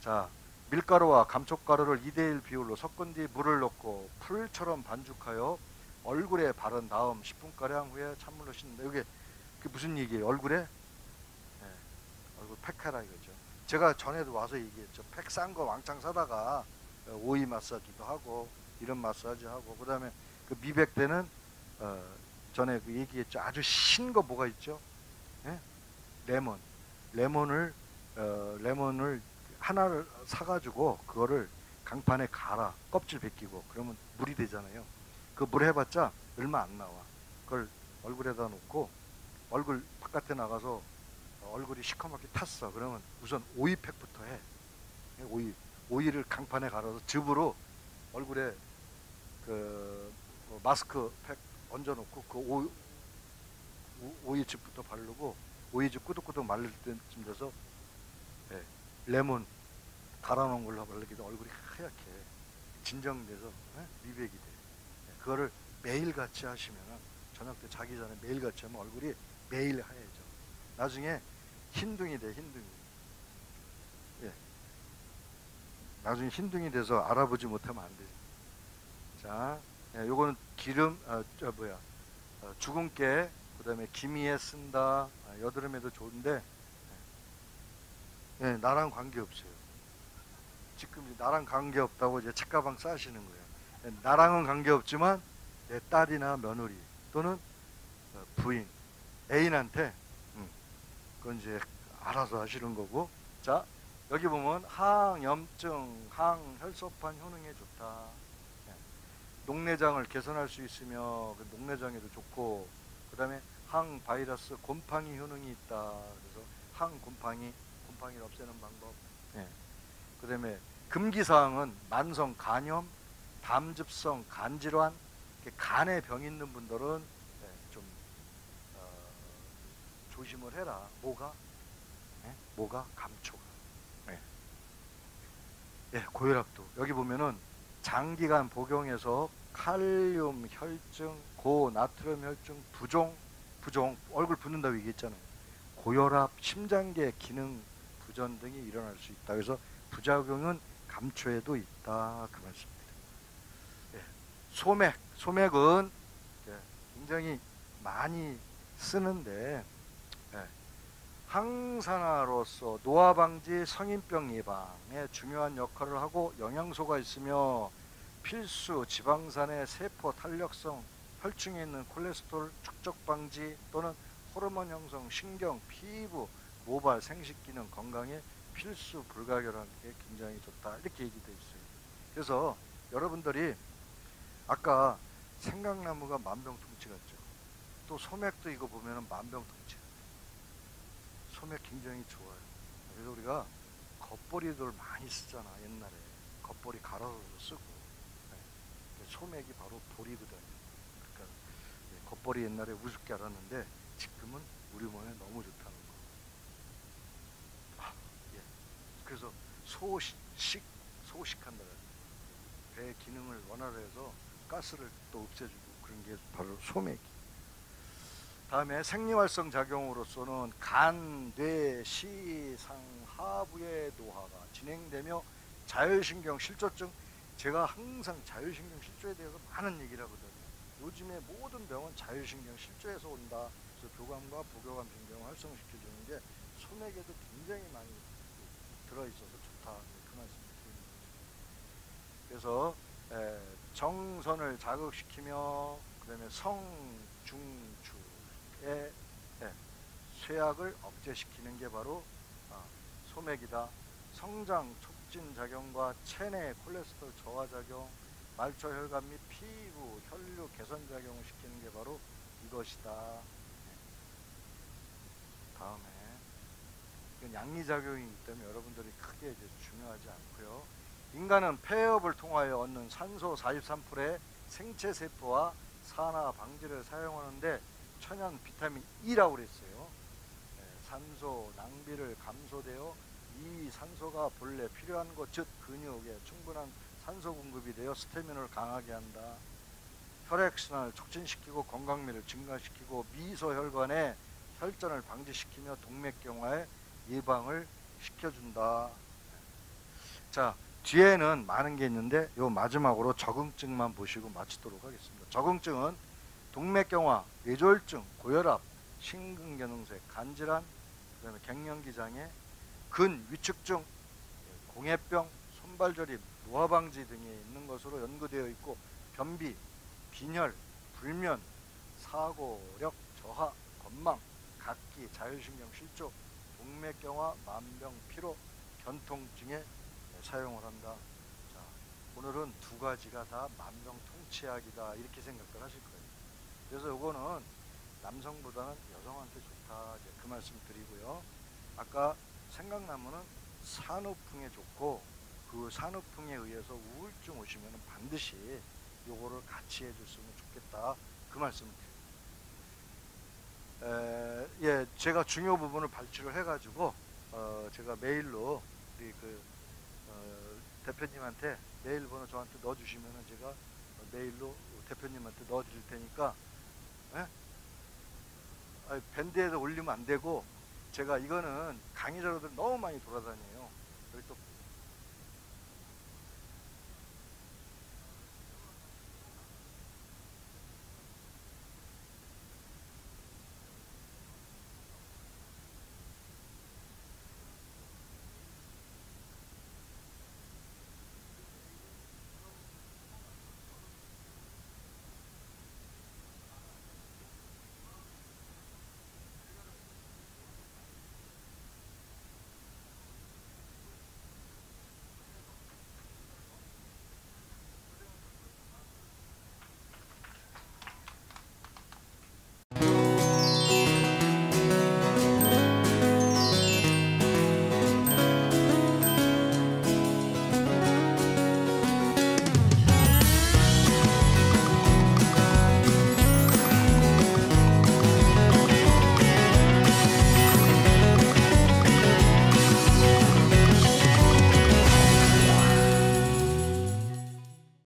자, 밀가루와 감촉가루를 2대1 비율로 섞은 뒤 물을 넣고 풀처럼 반죽하여 얼굴에 바른 다음 10분가량 후에 찬물로 씻는다. 이게 그 무슨 얘기예요? 얼굴에? 네, 얼굴 팩하라 이거죠. 제가 전에도 와서 얘기했죠. 팩 싼 거 왕창 사다가 오이 마사지도 하고 이런 마사지 하고 그 다음에 그 미백 때는 어, 전에 그 얘기했죠. 아주 신 거 뭐가 있죠? 네? 레몬. 레몬을 어, 레몬을 하나를 사가지고 그거를 강판에 갈아 껍질 벗기고 그러면 물이 되잖아요. 그 물 해봤자 얼마 안 나와. 그걸 얼굴에다 놓고 얼굴 바깥에 나가서 얼굴이 시커멓게 탔어. 그러면 우선 오이팩부터 해. 오이 오이를 강판에 갈아서 즙으로 얼굴에 그뭐 마스크 팩 얹어놓고 그 오, 오이즙부터 바르고 오이즙 꾸덕꾸덕 말릴 때쯤 돼서 네, 레몬 달아놓은 걸로 바르기도 얼굴이 하얗게 진정돼서 예? 미백이 돼. 예, 그거를 매일 같이 하시면은 저녁 때 자기 전에 매일 같이 하면 얼굴이 매일 하얘져. 나중에 흰둥이 돼 흰둥이. 예. 나중에 흰둥이 돼서 알아보지 못하면 안 되지. 자, 예, 요거는 기름, 아, 저 뭐야, 어, 주근깨, 그다음에 기미에 쓴다. 아, 여드름에도 좋은데, 예, 나랑 관계 없어요. 지금 나랑 관계 없다고 이제 책가방 싸시는 거예요. 예, 나랑은 관계 없지만 내 딸이나 며느리 또는 어, 부인, 애인한테 음, 그건 이제 알아서 하시는 거고. 자, 여기 보면 항염증, 항혈소판 효능에 좋다. 예. 녹내장을 개선할 수 있으며 그 녹내장에도 좋고 그 다음에 항바이러스 곰팡이 효능이 있다. 그래서 항곰팡이 곰팡이를 없애는 방법. 예. 그다음에 금기 사항은 만성 간염, 담즙성 간 질환, 이렇게 간에 병 있는 분들은 예, 좀 어, 조심을 해라. 뭐가? 예? 뭐가? 감초가. 예. 예, 고혈압도 여기 보면은 장기간 복용해서 칼륨 혈증, 고나트륨 혈증, 부종, 부종 얼굴 붓는다고 얘기했잖아요. 고혈압, 심장계 기능 부전 등이 일어날 수 있다. 그래서 부작용은 감초에도 있다 그. 예. 소맥, 소맥은 예, 굉장히 많이 쓰는데 예. 항산화로서 노화 방지, 성인병 예방에 중요한 역할을 하고 영양소가 있으며 필수 지방산의 세포 탄력성, 혈중에 있는 콜레스테롤 축적 방지 또는 호르몬 형성, 신경, 피부, 모발, 생식 기능 건강에 필수 불가결한 게 굉장히 좋다 이렇게 얘기되어 있어요. 그래서 여러분들이 아까 생강나무가 만병통치 같죠. 또 소맥도 이거 보면은 만병통치. 소맥 굉장히 좋아요. 그래서 우리가 겉보리들 많이 쓰잖아 옛날에 겉보리 갈아서 쓰고 네. 소맥이 바로 보리거든요. 그러니까 네, 겉보리 옛날에 우습게 알았는데 지금은 우리 몸에 너무 좋다는 거. 아, 예. 그래서 소식 소식한다. 배 기능을 원활해서 가스를 또 없애주고 그런 게 바로 소맥이. 다음에 생리활성 작용으로서는 간, 뇌, 시, 상, 하부의 노화가 진행되며 자율신경 실조증 제가 항상 자율신경 실조에 대해서 많은 얘기를 하거든요. 요즘에 모든 병은 자율신경 실조에서 온다. 그래서 교감과 부교감 신경을 활성시켜주는 게 소맥에도 굉장히 많이 들어있어서 좋다. 그 말씀 드립니다. 그래서 에, 정선을 자극시키며 그다음에 성중추의 예, 쇠약을 억제시키는 게 바로 아, 소맥이다. 성장 촉진 작용과 체내 콜레스테롤 저하 작용, 말초 혈관 및 피부 혈류 개선 작용을 시키는 게 바로 이것이다. 예. 다음에 이건 양리 작용이기 때문에 여러분들이 크게 이제 중요하지 않고요. 인간은 폐업을 통하여 얻는 산소 43%의 생체 세포와 산화 방지를 사용하는데 천연 비타민 E라고 그랬어요. 예, 산소 낭비를 감소되어 이 산소가 본래 필요한 것, 즉 근육에 충분한 산소 공급이 되어 스태미너를 강하게 한다. 혈액순환을 촉진시키고 건강미를 증가시키고 미소혈관의 혈전을 방지시키며 동맥경화의 예방을 시켜준다. 자, 뒤에는 많은 게 있는데 요 마지막으로 적응증만 보시고 마치도록 하겠습니다. 적응증은 동맥경화, 뇌졸중, 고혈압, 심근경색, 간질환, 그다음에 갱년기 장애, 근 위축증, 공해병, 손발저림, 노화방지 등이 있는 것으로 연구되어 있고 변비, 빈혈, 불면, 사고력 저하, 건망, 각기, 자율신경 실조, 동맥경화, 만병, 피로, 견통증에 사용을 한다. 자, 오늘은 두 가지가 다 만병통치약이다 이렇게 생각을 하실 거예요. 그래서 이거는 남성보다는 여성한테 좋다 이제 그 말씀 드리고요. 아까 생강나무는 산후풍에 좋고 그 산후풍에 의해서 우울증 오시면 반드시 요거를 같이 해줬으면 좋겠다 그 말씀을 드립니다. 에, 예, 제가 중요 부분을 발췌를 해가지고 어, 제가 메일로 우리 그 어, 대표님한테 메일 번호 저한테 넣어주시면은 제가 어, 메일로 대표님한테 넣어드릴 테니까 예? 아니, 밴드에다 올리면 안 되고 제가 이거는 강의 자료들 너무 많이 돌아다녀요. 여기 또